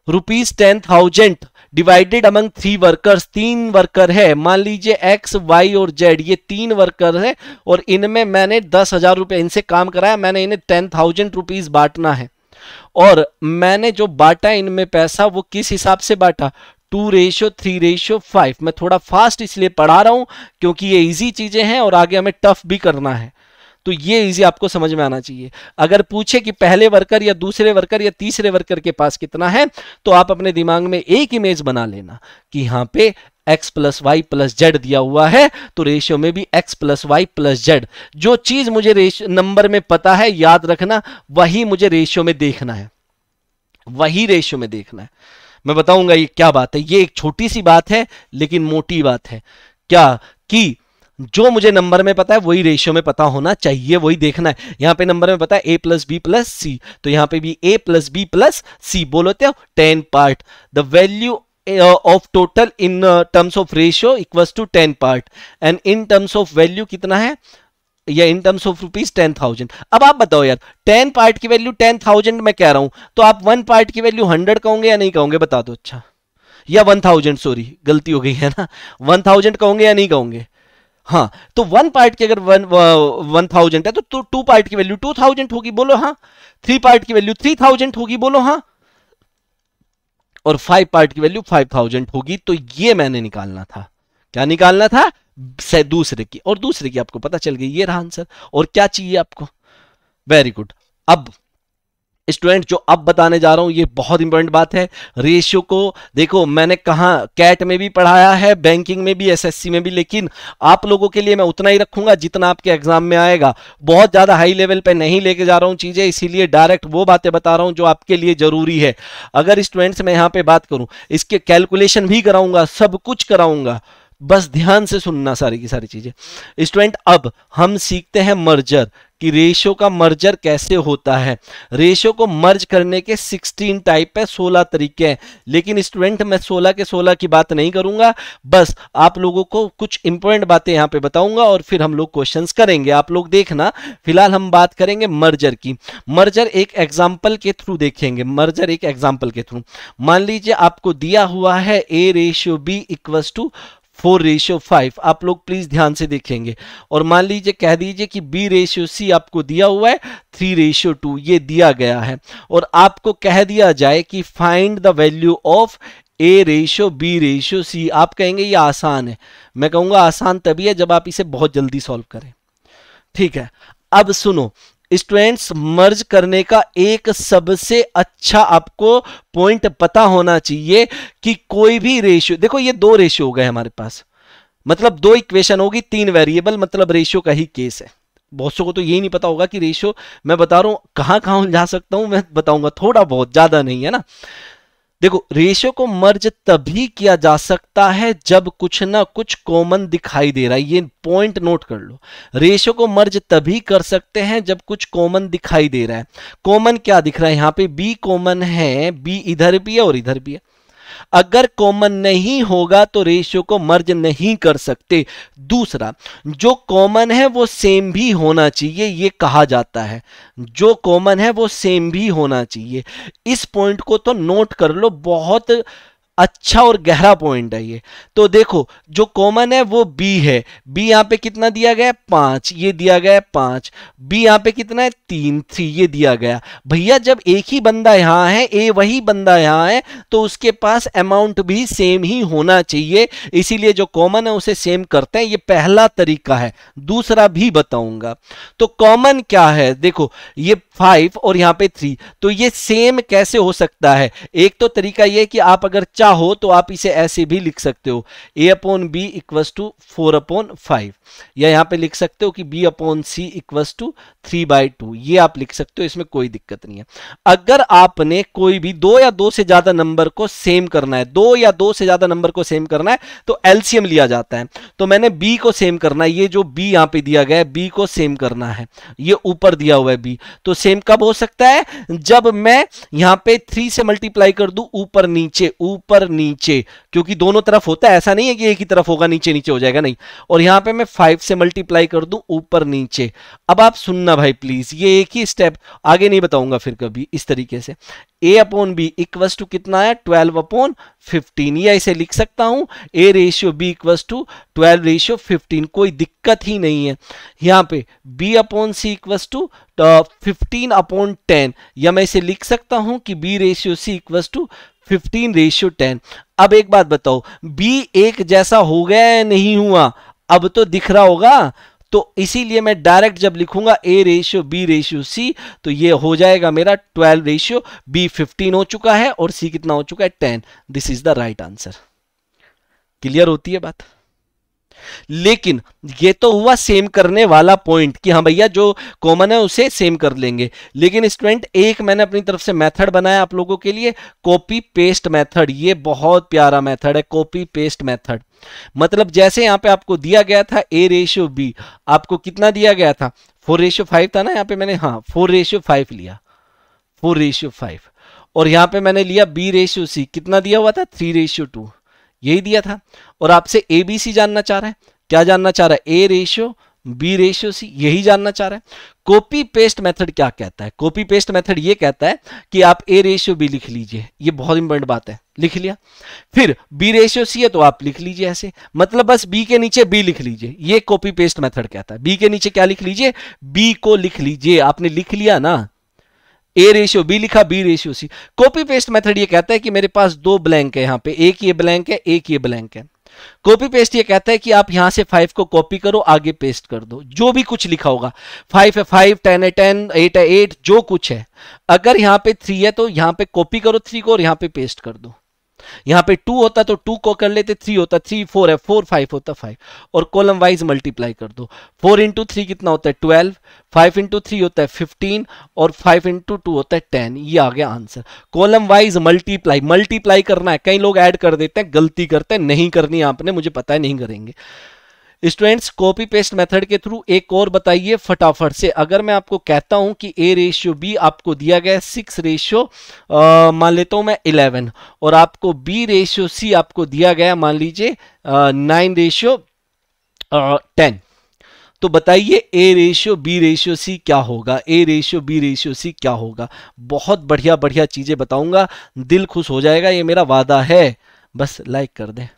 Rupees ten thousand divided among three workers तीन वर्कर है। मान लीजिए एक्स वाई और जेड ये तीन वर्कर है और इनमें मैंने दस हज़ार रुपए इनसे काम कराया, मैंने इन्हें टेन थाउज़ेंड रुपीज़ बांटना है। और मैंने जो बांटा इनमें पैसा, वो किस हिसाब से बांटा? Two ratio, three ratio, five. मैं थोड़ा फास्ट इसलिए पढ़ा रहा हूँ क्योंकि ये इजी चीज़ें हैं और आगे हमें टफ भी करना है। तो ये इजी आपको समझ में आना चाहिए। अगर पूछे कि पहले वर्कर या दूसरे वर्कर या तीसरे वर्कर के पास कितना है तो आप अपने दिमाग में एक इमेज बना लेना कि यहाँ पे x plus Y plus Z दिया हुआ है तो रेशियो में भी x plus Y plus Z जो चीज़ मुझे नंबर में पता है, याद रखना, वही मुझे रेशियो में देखना है। वही रेशियो में देखना है। मैं बताऊँगा ये क्या बात है। ये एक छोटी सी बात है, लेकिन मोटी बात है। क्या? कि जो मुझे नंबर में पता है, वही रेशियो में पता होना चाहिए, वही देखना है। यहाँ पे नंबर में पता है A plus B plus C तो यहाँ पे भी A plus B plus C बोलोते हो ten part the value of total in terms of ratio equals to ten part and in terms of value कितना है? या in terms of rupees ten thousand अब आप बताओ यार टेन पार्ट की value ten thousand मैं कह रहा हूँ? तो आप वन पार्ट की वैल्यू हंड्रेड कहोगे या नहीं कहोगे? बता दो अच्छा। या वन थाउज़ेंड सॉरी गलती हो गई, है ना? वन थाउज़ेंड कहोगे या नहीं कहोगे? हाँ तो वन पार्ट की अगर वन वन थाउज़ेंड है तो टू पार्ट की वैल्यू टू थाउज़ेंड होगी, बोलो हाँ। थ्री पार्ट की वैल्यू थ्री थाउज़ेंड होगी, बोलो हाँ। और फाइव पार्ट की वैल्यू फाइव थाउज़ेंड होगी तो ये मैंने निकालना था। क्या निकालना था? से दूसरे की, और दूसरे की आपको पता चल गई, ये रहा आंसर और क्या चाहिए आपको? वेरी गुड अब स्टूडेंट जो अब बताने जा रहा हूँ, ये बहुत इंपॉर्टेंट बात है। रेशियो को, देखो, मैंने कहा कैट में भी पढ़ाया है बैंकिंग में भी एसएससी में भी, लेकिन आप लोगों के लिए मैं उतना ही रखूँगा जितना आपके एग्ज़ाम में आएगा। बहुत ज़्यादा हाई लेवल पे नहीं लेके जा रहा हूँ चीज़ें, इसीलिए डायरेक्ट वो बातें बता रहा हूँ जो आपके लिए ज़रूरी है। अगर स्टूडेंट्स मैं यहाँ पर बात करूँ, इसके कैलकुलेशन भी कराऊँगा, सब कुछ कराऊँगा। बस ध्यान से सुनना सारी की सारी चीज़ें। स्टूडेंट, अब हम सीखते हैं मर्जर, कि रेशो का मर्जर कैसे होता है। रेशो को मर्ज करने के 16 टाइप है 16 तरीके हैं। लेकिन स्टूडेंट, मैं 16 के 16 की बात नहीं करूँगा। बस आप लोगों को कुछ इंपॉर्टेंट बातें यहाँ पे बताऊँगा और फिर हम लोग क्वेश्चंस करेंगे। आप लोग देखना, फ़िलहाल हम बात करेंगे मर्जर की। मर्जर एक एग्ज़ाम्पल के थ्रू देखेंगे। मर्जर एक एग्ज़ाम्पल के थ्रू मान लीजिए आपको दिया हुआ है A ratio B equals to four ratio five आप लोग प्लीज़ ध्यान से देखेंगे। और मान लीजिए, कह दीजिए कि बी रेशियो सी आपको दिया हुआ है थ्री रेशियो टू ये दिया गया है। और आपको कह दिया जाए कि find the value of A ratio B ratio C आप कहेंगे ये आसान है। मैं कहूँगा आसान तभी है जब आप इसे बहुत जल्दी सॉल्व करें। ठीक है, अब सुनो स्टूडेंट्स, मर्ज करने का एक सबसे अच्छा आपको पॉइंट पता होना चाहिए कि कोई भी रेशियो देखो ये दो रेशियो हो गए हमारे पास। मतलब दो इक्वेशन होगी, तीन वेरिएबल मतलब रेशियो का ही केस है। बहुत को तो यही नहीं पता होगा कि रेशियो मैं बता रहा हूँ कहाँ कहाँ जा सकता हूँ, मैं बताऊँगा, थोड़ा बहुत, ज़्यादा नहीं, है ना? देखो, रेशियो को मर्ज तभी किया जा सकता है जब कुछ ना कुछ कॉमन दिखाई दे रहा है। ये पॉइंट नोट कर लो। रेशियो को मर्ज तभी कर सकते हैं जब कुछ कॉमन दिखाई दे रहा है। कॉमन क्या दिख रहा है यहाँ पे? बी कॉमन है बी इधर भी है और इधर भी है। अगर कॉमन नहीं होगा तो रेशियो को मर्ज नहीं कर सकते। दूसरा, जो कॉमन है वो सेम भी होना चाहिए, ये कहा जाता है। जो कॉमन है वो सेम भी होना चाहिए। इस पॉइंट को तो नोट कर लो, बहुत अच्छा और गहरा पॉइंट है ये। तो देखो, जो कॉमन है वो बी है। बी यहाँ पे कितना दिया गया है? पाँच। ये दिया गया है पाँच। बी यहाँ पे कितना है? तीन। थ्री ये दिया गया। भैया, जब एक ही बंदा यहाँ है ए वही बंदा यहाँ है तो उसके पास अमाउंट भी सेम ही होना चाहिए। इसीलिए जो कॉमन है उसे सेम करते हैं। ये पहला तरीका है। दूसरा भी बताऊँगा। तो कॉमन क्या है? देखो, ये फाइव और यहाँ पे थ्री तो ये सेम कैसे हो सकता है? एक तो तरीका ये कि आप अगर चाह हो तो आप इसे ऐसे भी लिख सकते हो। A upon B equals to four upon five या यहाँ पे लिख सकते हो कि B upon C equals to three by two ये आप लिख सकते हो, इसमें कोई दिक्कत नहीं है। अगर आपने कोई भी दो या दो से ज़्यादा नंबर को सेम करना है, दो या दो से ज़्यादा नंबर को सेम करना है तो एलसीएम लिया जाता है। तो मैंने बी को सेम करना है। ये जो बी यहाँ पे दिया गया है बी को सेम करना है। ये ऊपर दिया हुआ है बी तो सेम कब हो सकता है? जब मैं यहाँ पे थ्री से मल्टीप्लाई कर दू, ऊपर नीचे, ऊपर ऊपर नीचे, क्योंकि दोनों तरफ़ होता है, ऐसा नहीं है कि एक ही तरफ़ होगा, नीचे नीचे हो जाएगा, नहीं। और यहाँ पे मैं फाइव से मल्टीप्लाई कर दूँ ऊपर नीचे। अब आप सुनना भाई प्लीज़ ये एक ही स्टेप आगे नहीं बताऊँगा फिर कभी इस तरीके से। A upon B equals to कितना है ट्वेल्व अपॉन फिफ्टीन या इसे लिख सकता हूँ A ratio B equals to twelve ratio fifteen कोई दिक्कत ही नहीं है। यहाँ पे B upon C equals to fifteen upon ten या मैं इसे लिख सकता हूँ कि B ratio C equals to fifteen ratio ten अब एक बात बताओ बी एक जैसा हो गया या नहीं हुआ? अब तो दिख रहा होगा। तो इसीलिए मैं डायरेक्ट जब लिखूँगा A ratio B ratio C तो ये हो जाएगा मेरा ट्वेल्व रेशियो बी फिफ्टीन हो चुका है और सी कितना हो चुका है? Ten this is the right answer clear होती है बात? लेकिन ये तो हुआ सेम करने वाला पॉइंट कि हाँ भैया जो कॉमन है उसे सेम कर लेंगे। लेकिन स्टूडेंट एक मैंने अपनी तरफ़ से मेथड बनाया आप लोगों के लिए कॉपी पेस्ट मेथड ये बहुत प्यारा मेथड है कॉपी पेस्ट मेथड मतलब जैसे यहाँ पे आपको दिया गया था ए रेशियो बी आपको कितना दिया गया था? फोर रेशियो फाइव था ना यहाँ पे मैंने? हाँ फोर रेशियो फाइव लिया। फोर रेशियो फाइव और यहाँ पे मैंने लिया बी रेशियो सी कितना दिया हुआ था? थ्री रेशियो टू यही दिया था। और आपसे ए बी सी जानना चाह रहा है। क्या जानना चाह रहा है? A ratio B ratio C यही जानना चाह रहा है। कॉपी पेस्ट मेथड क्या कहता है? कॉपी पेस्ट मेथड ये कहता है कि आप ए रेशियो बी लिख लीजिए। ये बहुत इंपॉर्टेंट बात है। लिख लिया। फिर बी रेशियो सी है तो आप लिख लीजिए ऐसे। मतलब बस बी के नीचे बी लिख लीजिए। ये कॉपी पेस्ट मेथड कहता है। बी के नीचे क्या लिख लीजिए? बी को लिख लीजिए। आपने लिख लिया ना? ए रेशियो बी लिखा B ratio C copy paste method ये कहता है कि मेरे पास दो ब्लैंक है यहाँ पे। एक ये ब्लैंक है, एक ये ब्लैंक है। कॉपी पेस्ट ये कहता है कि आप यहाँ से फाइव को कॉपी करो, आगे पेस्ट कर दो। जो भी कुछ लिखा होगा। फाइव है फाइव टेन है टेन एट है एट जो कुछ है। अगर यहाँ पे थ्री है तो यहाँ पे कॉपी करो थ्री को और यहाँ पे पेस्ट कर दो। यहाँ पे टू होता तो टू को कर लेते थ्री होता थ्री फोर है फोर फाइव होता फाइव और कॉलम वाइज मल्टीप्लाई कर दो. फोर इंटू थ्री कितना होता है? ट्वेल्व फाइव इंटू थ्री होता है फिफ्टीन और फाइव इंटू टू होता है टेन ये आ गया answer column wise multiply multiply करना है. कई लोग ऐड कर देते हैं, गलती करते हैं, नहीं करनी आपने, मुझे पता है, नहीं करेंगे. स्टूडेंट्स कॉपी पेस्ट मेथड के थ्रू एक और बताइए फटाफट से। अगर मैं आपको कहता हूँ कि ए रेशियो बी आपको दिया गया है सिक्स रेशियो मान लेता हूँ मैं इलेवन और आपको बी रेशियो सी आपको दिया गया मान लीजिए नाइन रेशियो टेन तो बताइए A ratio B ratio C क्या होगा? A ratio B ratio C क्या होगा? बहुत बढ़िया बढ़िया चीज़ें बताऊँगा। दिल खुश हो जाएगा, ये मेरा वादा है। बस लाइक कर दें।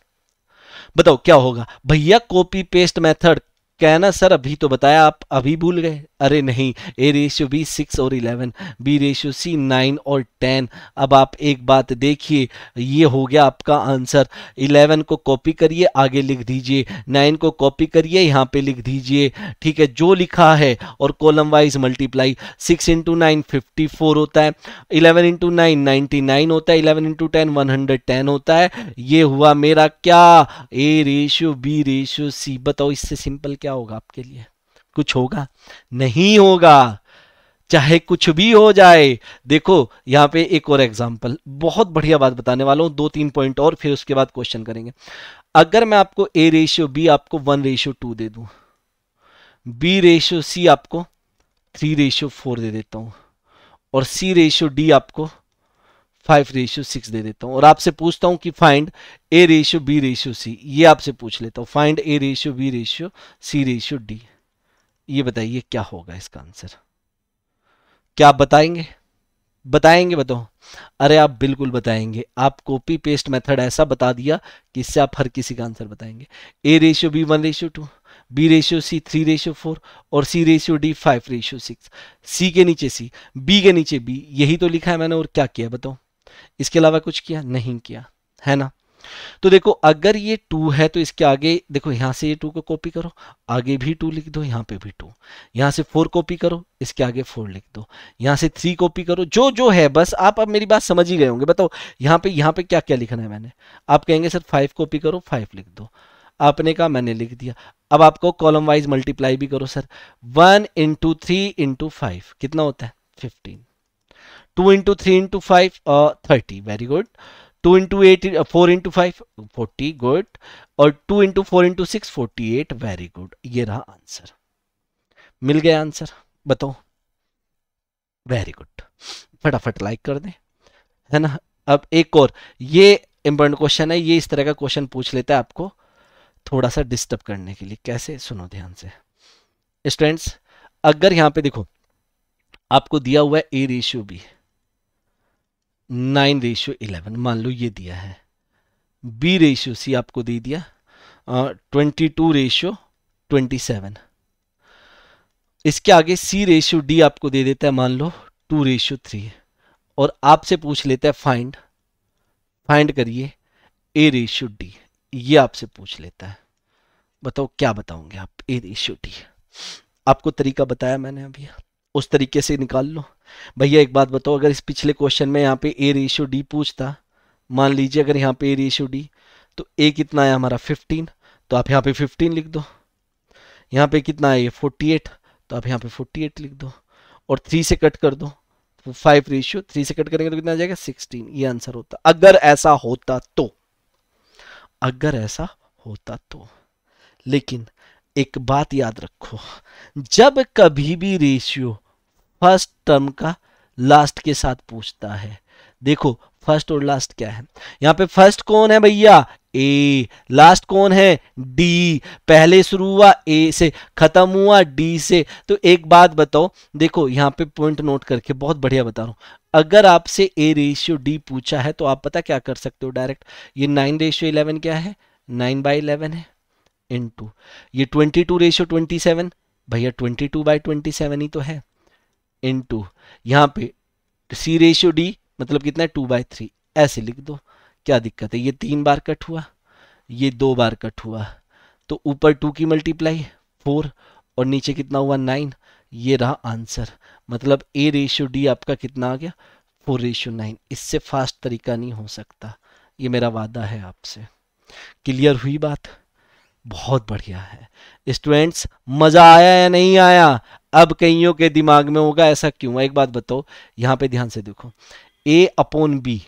बताओ क्या होगा? भैया कॉपी पेस्ट मेथड कहना, सर, अभी तो बताया, आप अभी भूल गए। अरे नहीं, ए रेशियो बी सिक्स और eleven, B ratio C nine और टेन। अब आप एक बात देखिए, ये हो गया आपका आंसर। इलेवन को कॉपी करिए, आगे लिख दीजिए। नाइन को कॉपी करिए, यहाँ पे लिख दीजिए। ठीक है, जो लिखा है और column wise multiply, six into nine fifty four होता है, eleven into nine ninety nine होता है, eleven into ten one hundred ten होता है। ये हुआ मेरा क्या? A ratio, B ratio, C. बताओ, इससे सिंपल क्या होगा आपके लिए। कुछ होगा? नहीं होगा। चाहे कुछ भी हो जाए। देखो, यहाँ पे एक और एग्जांपल बहुत बढ़िया बात बताने वाला हूँ, दो तीन पॉइंट और, फिर उसके बाद क्वेश्चन करेंगे। अगर मैं आपको ए रेशियो बी आपको वन रेशियो टू दे दूँ बी रेशियो सी आपको थ्री रेशियो फोर दे देता हूँ, और सी रेशियो डी आपको फाइव रेशियो सिक्स दे देता हूँ और आपसे पूछता हूँ कि find A ratio B ratio C ये आपसे पूछ लेता हूँ। Find A ratio B ratio C ratio D ये बताइए, क्या होगा इसका आंसर क्या आप बताएँगे? बताएँगे बताओ। अरे आप बिल्कुल बताएँगे। आप कॉपी पेस्ट मेथड ऐसा बता दिया कि इससे आप हर किसी का आंसर बताएँगे। A ratio B one ratio two B ratio C three ratio four और C ratio D five ratio six C के नीचे सी बी के नीचे बी यही तो लिखा है मैंने और क्या किया बताओ। इसके अलावा कुछ किया? नहीं किया। है ना? तो देखो, अगर ये टू है तो इसके आगे, देखो, यहाँ से ये टू को कॉपी करो, आगे भी टू लिख दो, यहाँ पे भी टू यहाँ से फोर कॉपी करो, इसके आगे फोर लिख दो। यहाँ से थ्री कॉपी करो, जो जो है, बस आप अब मेरी बात समझ ही गए होंगे। बताओ, यहाँ पे यहाँ पे क्या क्या लिखना है मैंने? आप कहेंगे, सर फाइव कॉपी करो फाइव लिख दो। आपने कहा, मैंने लिख दिया। अब आपको कॉलम वाइज मल्टीप्लाई भी करो, sir. One into three into five कितना होता है? Fifteen two into three into five thirty very good two into eight four into five forty good और two into four into six forty eight very good ये रहा answer मिल गया answer बताओ. Very good फटाफट like कर दें. है ना? अब एक और. ये इंपॉर्टेंट क्वेश्चन है. ये इस तरह का क्वेश्चन पूछ लेता है आपको थोड़ा सा डिस्टर्ब करने के लिए. कैसे? सुनो ध्यान से. स्टूडेंट्स अगर यहाँ पे देखो, आपको दिया हुआ है A ratio B nine ratio eleven, मान लो ये दिया है। बी रेशियो सी आपको दे दिया twenty two ratio twenty seven. इसके आगे सी रेशियो डी आपको दे देता है, मान लो टू रेशियो थ्री। और आपसे पूछ लेता है, फाइंड फाइंड करिए ए रेशियो डी। ये आपसे पूछ लेता है। बताओ, क्या बताओगे आप ए रेशियो डी? आपको तरीका बताया मैंने अभी। उस तरीके से निकाल लो। भैया, एक बात बताओ, अगर इस पिछले क्वेश्चन में यहाँ पे ए रेशियो डी पूछता, मान लीजिए अगर यहाँ पे ए रेशियो डी तो ए कितना है हमारा? 15 तो आप यहाँ पे 15 लिख दो। यहाँ पे कितना है ये 48 तो आप यहाँ पे 48 लिख दो। और थ्री से कट कर दो फाइव रेशियो थ्री से कट करेंगे तो कितना आ जाएगा? 16 ये आंसर होता। अगर ऐसा होता तो अगर ऐसा होता तो लेकिन एक बात याद रखो, जब कभी भी रेशियो फ़र्स्ट टर्म का लास्ट के साथ पूछता है। देखो, फ़र्स्ट और लास्ट क्या है? यहाँ पे फ़र्स्ट कौन है भैया? ए। लास्ट कौन है? डी। पहले शुरू हुआ ए से, खत्म हुआ डी से। तो एक बात बताओ, देखो, यहाँ पे पॉइंट नोट करके बहुत बढ़िया बता रहा हूँ। अगर आपसे ए रेशियो डी पूछा है तो आप पता क्या कर सकते हो डायरेक्ट ये नाइन रेशियो इलेवन क्या है? नाइन बाई इलेवन है। इन टू ये twenty two ratio twenty seven भैया twenty two by twenty seven ही तो है। इन टू यहाँ पे सी रेशियो डी मतलब कितना है? टू बाई थ्री ऐसे लिख दो। क्या दिक्कत है? ये तीन बार कट हुआ, ये दो बार कट हुआ। तो ऊपर टू की मल्टीप्लाई फोर और नीचे कितना हुआ? नाइन ये रहा आंसर मतलब ए रेशियो डी आपका कितना आ गया? फोर रेशियो नाइन इससे फास्ट तरीका नहीं हो सकता। ये मेरा वादा है आपसे। क्लियर हुई बात? बहुत बढ़िया है। स्टूडेंट्स मज़ा आया या नहीं आया? अब कईयों के दिमाग में होगा, ऐसा क्यों? एक बात बताओ, यहाँ पे ध्यान से देखो। A upon B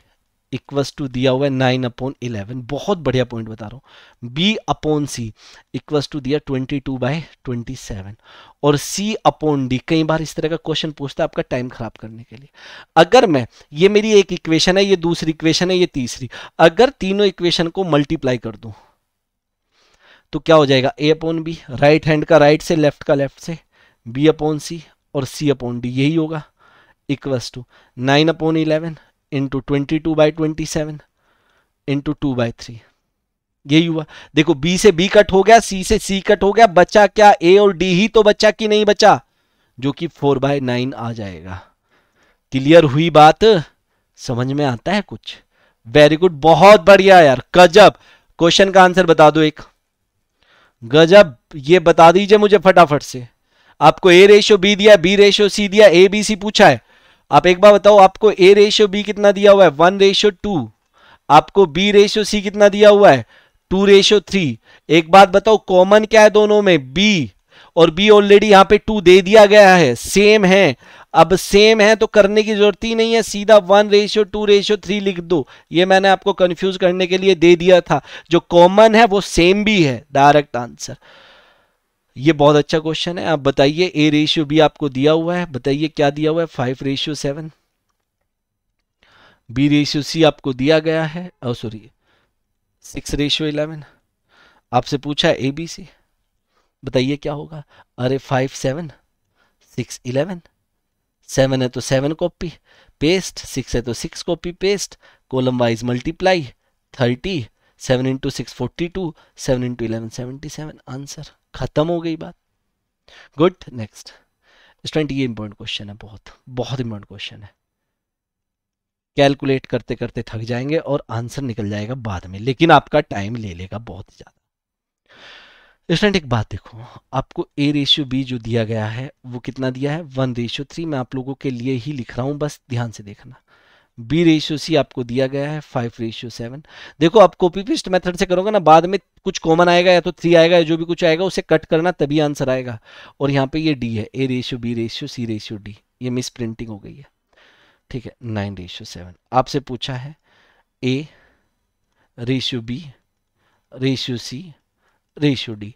equals to दिया हुआ है नाइन अपॉन इलेवन बहुत बढ़िया पॉइंट बता रहा हूँ। B upon C equals to दिया twenty two by twenty seven और सी अपॉन डी कई बार इस तरह का क्वेश्चन पूछता है आपका टाइम खराब करने के लिए। अगर मैं, ये मेरी एक इक्वेशन है, ये दूसरी इक्वेशन है, ये तीसरी। अगर तीनों इक्वेशन को मल्टीप्लाई कर दूँ तो क्या हो जाएगा? A upon B right hand का राइट से लेफ़्ट का लेफ़्ट से। बी अपॉन सी और सी अपॉन डी यही होगा। Equals two nine upon eleven into twenty two by twenty seven into two by three यही हुआ। देखो बी से बी कट हो गया सी से सी कट हो गया, बचा क्या? ए और डी ही तो बचा कि नहीं बचा? जो कि फोर बाय नाइन आ जाएगा। क्लियर हुई बात? समझ में आता है कुछ? वेरी गुड बहुत बढ़िया यार। गजब। क्वेश्चन का आंसर बता दो एक। गजब, ये बता दीजिए मुझे फटाफट से। आपको ए रेशियो बी दिया बी रेशियो सी दिया ए बी सी पूछा है। आप एक बार बताओ, आपको ए रेशियो बी कितना दिया हुआ है? वन रेशियो टू आपको बी रेशियो सी कितना दिया हुआ है? टू रेशियो थ्री एक बात बताओ कॉमन क्या है दोनों में? बी और बी ऑलरेडी यहाँ पे टू दे दिया गया है। सेम है। अब सेम है तो करने की ज़रूरत ही नहीं है। सीधा one ratio two ratio three लिख दो। ये मैंने आपको कंफ्यूज करने के लिए दे दिया था। जो कॉमन है, वो सेम भी है। डायरेक्ट आंसर ये बहुत अच्छा क्वेश्चन है। आप बताइए ए रेशियो बी आपको दिया हुआ है। बताइए, क्या दिया हुआ है? Five ratio seven B ratio C आपको दिया गया है। और सॉरी सिक्स रेशियो इलेवन आपसे पूछा है ए बी सी बताइए, क्या होगा? अरे five seven six eleven seven है तो सेवन कॉपी पेस्ट सिक्स है तो six copy paste column wise multiply thirty seven into six forty two seven into eleven seventy seven answer खत्म हो गई बात। गुड नेक्स्ट स्टूडेंट ये इंपॉर्टेंट क्वेश्चन है बहुत बहुत इंपॉर्टेंट क्वेश्चन है। कैलकुलेट करते करते थक जाएँगे और आंसर निकल जाएगा बाद में, लेकिन आपका टाइम ले लेगा बहुत ज़्यादा। स्टूडेंट एक बात देखो, आपको ए रेशियो बी जो दिया गया है, वो कितना दिया है? वन रेशियो थ्री मैं आप लोगों के लिए ही लिख रहा हूँ, बस ध्यान से देखना। बी रेशियो सी आपको दिया गया है फाइव रेशियो सेवन देखो, आप कॉपी पेस्ट मेथड से करोगे ना, बाद में कुछ कॉमन आएगा या तो थ्री आएगा या जो भी कुछ आएगा, उसे कट करना तभी आंसर आएगा। और यहाँ पे ये डी है A ratio B ratio C ratio D ये मिस प्रिंटिंग हो गई है। ठीक है नाइन रेशियो सेवन आपसे पूछा है A ratio B ratio C ratio D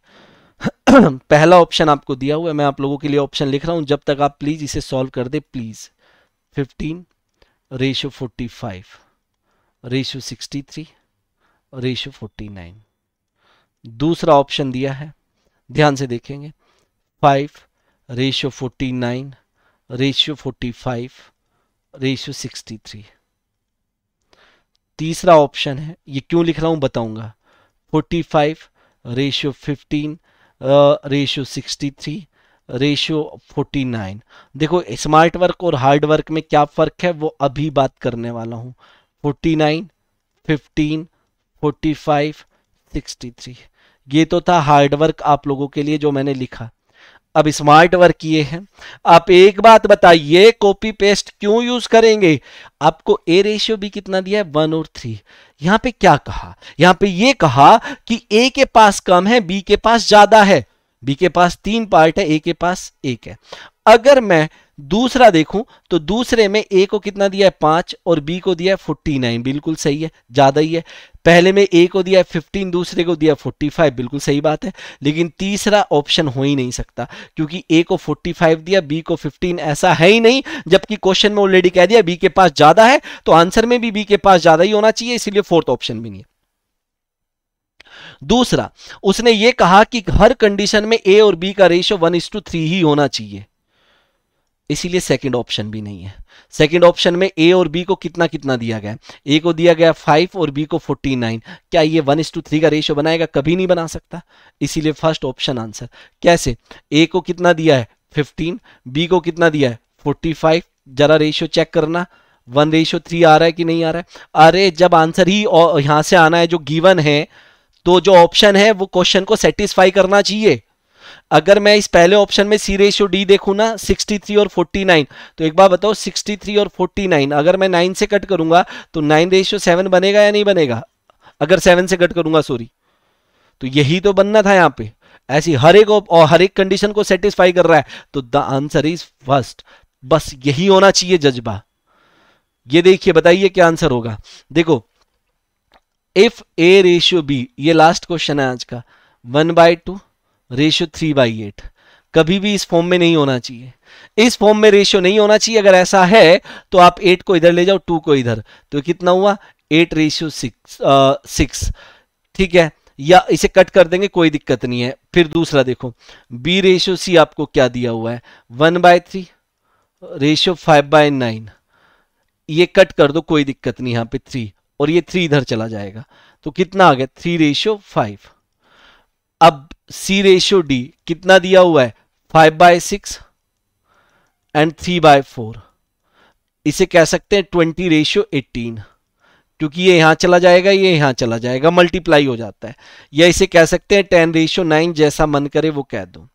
पहला ऑप्शन आपको दिया हुआ है, मैं आप लोगों के लिए ऑप्शन लिख रहा हूँ, जब तक आप प्लीज़ इसे सॉल्व कर दे please fifteen forty five ratio sixty three ratio forty nine. दूसरा ऑप्शन दिया है, ध्यान से देखेंगे। Five ratio forty nine ratio forty five ratio sixty three. तीसरा ऑप्शन है, ये क्यों लिख रहा हूँ बताऊँगा। Forty five ratio fifteen ratio sixty three ratio 49 देखो स्मार्ट वर्क और हार्ड वर्क में क्या फ़र्क है? वो अभी बात करने वाला हूँ। 49, 15, 45, 63 ये तो था हार्ड वर्क आप लोगों के लिए जो मैंने लिखा। अब स्मार्ट वर्क ये है। आप एक बात बताइए कॉपी पेस्ट क्यों यूज़ करेंगे? आपको ए रेशियो भी कितना दिया है? वन और थ्री यहाँ पे क्या कहा? यहाँ पे ये कहा कि ए के पास कम है बी के पास ज़्यादा है। बी के पास तीन पार्ट है ए के पास एक है। अगर मैं दूसरा देखूँ तो दूसरे में ए को कितना दिया है? पाँच, और बी को दिया है फोर्टी नाइन। बिल्कुल सही है, ज़्यादा ही है। पहले में ए को दिया है फिफ्टीन दूसरे को दिया फोर्टी फाइव बिल्कुल सही बात है। लेकिन तीसरा ऑप्शन हो ही नहीं सकता, क्योंकि ए को फोर्टी फाइव दिया बी को फिफ्टीन ऐसा है ही नहीं, जबकि क्वेश्चन में ऑलरेडी कह दिया बी के पास ज़्यादा है तो आंसर में भी बी के पास ज़्यादा ही होना चाहिए, इसलिए फोर्थ ऑप्शन भी नहीं है। दूसरा, उसने ये कहा कि हर कंडीशन में ए और बी का ratio one is to three ही होना चाहिए। इसीलिए सेकंड ऑप्शन भी नहीं है। सेकंड ऑप्शन में ए और बी को कितना कितना दिया गया ए को दिया गया फाइव और बी को फोर्टी नाइन क्या ये वन इज़ टू थ्री का रेशियो बनाएगा? कभी नहीं बना सकता। इसीलिए फ़र्स्ट ऑप्शन आंसर कैसे? ए को कितना दिया है? फिफ्टीन बी को कितना दिया है? फोर्टी फाइव जरा रेशियो चेक करना। वन रेशियो थ्री आ रहा है कि नहीं आ रहा है? अरे, जब आंसर ही यहाँ से आना है जो गिवन है तो जो ऑप्शन है, वो क्वेश्चन को सेटिस्फाई करना चाहिए। अगर मैं इस पहले ऑप्शन में सी रेशियो डी देखूँ ना 63 और 49 तो एक बार बताओ 63 और 49 अगर मैं 9 से कट करूँगा तो 9 रेशियो 7 बनेगा या नहीं बनेगा? अगर 7 से कट करूँगा सॉरी तो यही तो बनना था यहाँ पे। ऐसी हर एक और हर एक कंडीशन को सेटिस्फाई कर रहा है। तो द आंसर इज़ फ़र्स्ट बस यही होना चाहिए जज्बा। ये देखिए, बताइए क्या आंसर होगा। देखो इफ़ ए रेशियो बी ये लास्ट क्वेश्चन है आज का. One by two ratio three by eight कभी भी इस फॉर्म में नहीं होना चाहिए. इस फॉर्म में रेशियो नहीं होना चाहिए, अगर ऐसा है तो आप एट को इधर ले जाओ टू को इधर. तो कितना हुआ? एट रेशियो सिक्स सिक्स ठीक है? या इसे कट कर देंगे, कोई दिक्कत नहीं है. फिर दूसरा देखो. बी रेशियो सी आपको क्या दिया हुआ है? One by three ratio five by nine ये कट कर दो, कोई दिक्कत नहीं यहाँ पे थ्री और ये थ्री इधर चला जाएगा। तो कितना आ गया? थ्री रेशियो फाइव अब सी रेशियो डी कितना दिया हुआ है? Five by six and three by four इसे कह सकते हैं ट्वेंटी रेशियो एटीन क्योंकि ये यहाँ चला जाएगा, ये यहाँ चला जाएगा मल्टीप्लाई हो जाता है। या इसे कह सकते हैं टेन रेशियो नाइन जैसा मन करे वो कह दो।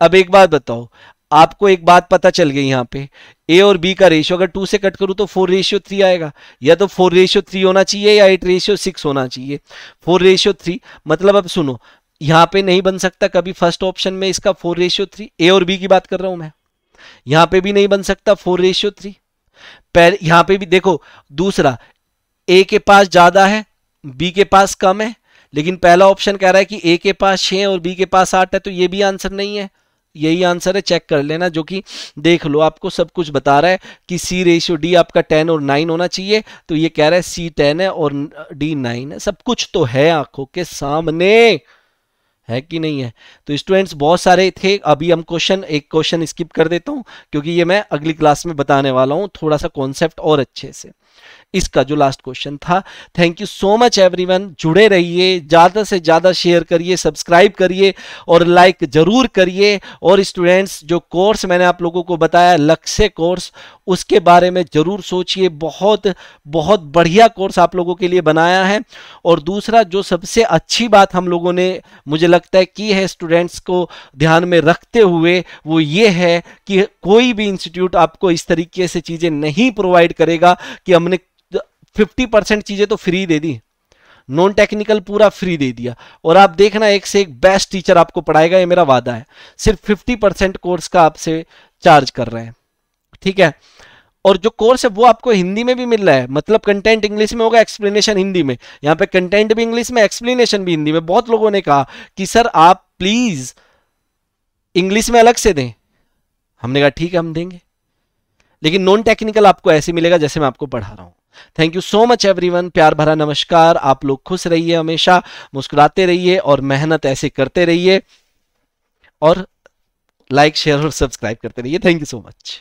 अब एक बात बताओ आपको एक बात पता चल गई यहाँ पे ए और बी का रेशियो अगर टू से कट करूँ तो फोर रेशियो थ्री आएगा। या तो फोर रेशियो थ्री होना चाहिए या एट रेशियो सिक्स होना चाहिए। फोर रेशियो थ्री मतलब अब सुनो, यहाँ पे नहीं बन सकता कभी फ़र्स्ट ऑप्शन में इसका फोर रेशियो थ्री ए और बी की बात कर रहा हूँ मैं। यहाँ पे भी नहीं बन सकता फोर रेशियो थ्री यहाँ पे भी देखो, दूसरा ए के पास ज़्यादा है बी के पास कम है, लेकिन पहला ऑप्शन कह रहा है कि ए के पास छह और बी के पास आठ है तो ये भी आंसर नहीं है। यही आंसर है, चेक कर लेना जो कि देख लो, आपको सब कुछ बता रहा है कि सी रेशियो डी आपका टेन और नाइन होना चाहिए तो ये कह रहा है सी टेन है और डी नाइन है। सब कुछ तो है आँखों के सामने। है कि नहीं है? तो स्टूडेंट्स बहुत सारे थे, अभी हम क्वेश्चन एक क्वेश्चन स्किप कर देता हूँ, क्योंकि ये मैं अगली क्लास में बताने वाला हूँ, थोड़ा सा कॉन्सेप्ट और अच्छे से। इसका जो लास्ट क्वेश्चन था thank you so much everyone जुड़े रहिए, ज़्यादा से ज़्यादा शेयर करिए सब्सक्राइब करिए और लाइक ज़रूर करिए। और स्टूडेंट्स जो कोर्स मैंने आप लोगों को बताया, लक्ष्य कोर्स उसके बारे में ज़रूर सोचिए। बहुत बहुत बढ़िया कोर्स आप लोगों के लिए बनाया है। और दूसरा, जो सबसे अच्छी बात हम लोगों ने, मुझे लगता है, की है स्टूडेंट्स को ध्यान में रखते हुए, वो ये है कि कोई भी इंस्टीट्यूट आपको इस तरीके से चीज़ें नहीं प्रोवाइड करेगा कि हमने फिफ्टी परसेंट चीज़ें तो फ्री दे दी। नॉन टेक्निकल पूरा फ्री दे दिया। और आप देखना, एक से एक बेस्ट टीचर आपको पढ़ाएगा, ये मेरा वादा है। सिर्फ़ फिफ्टी परसेंट कोर्स का आपसे चार्ज कर रहे हैं। ठीक है? और जो कोर्स है, वो आपको हिंदी में भी मिल रहा है। मतलब कंटेंट इंग्लिश में होगा एक्सप्लेनेशन हिंदी में। यहाँ पे कंटेंट भी इंग्लिश में एक्सप्लेनेशन भी हिंदी में। बहुत लोगों ने कहा कि, सर, आप प्लीज़ इंग्लिश में अलग से दें। हमने कहा, ठीक है, हम देंगे। लेकिन नॉन टेक्निकल आपको ऐसे मिलेगा जैसे मैं आपको पढ़ा रहा हूँ। Thank you so much everyone प्यार भरा नमस्कार। आप लोग खुश रहिए हमेशा, मुस्कुराते रहिए और मेहनत ऐसे करते रहिए और लाइक शेयर और सब्सक्राइब करते रहिए। Thank you so much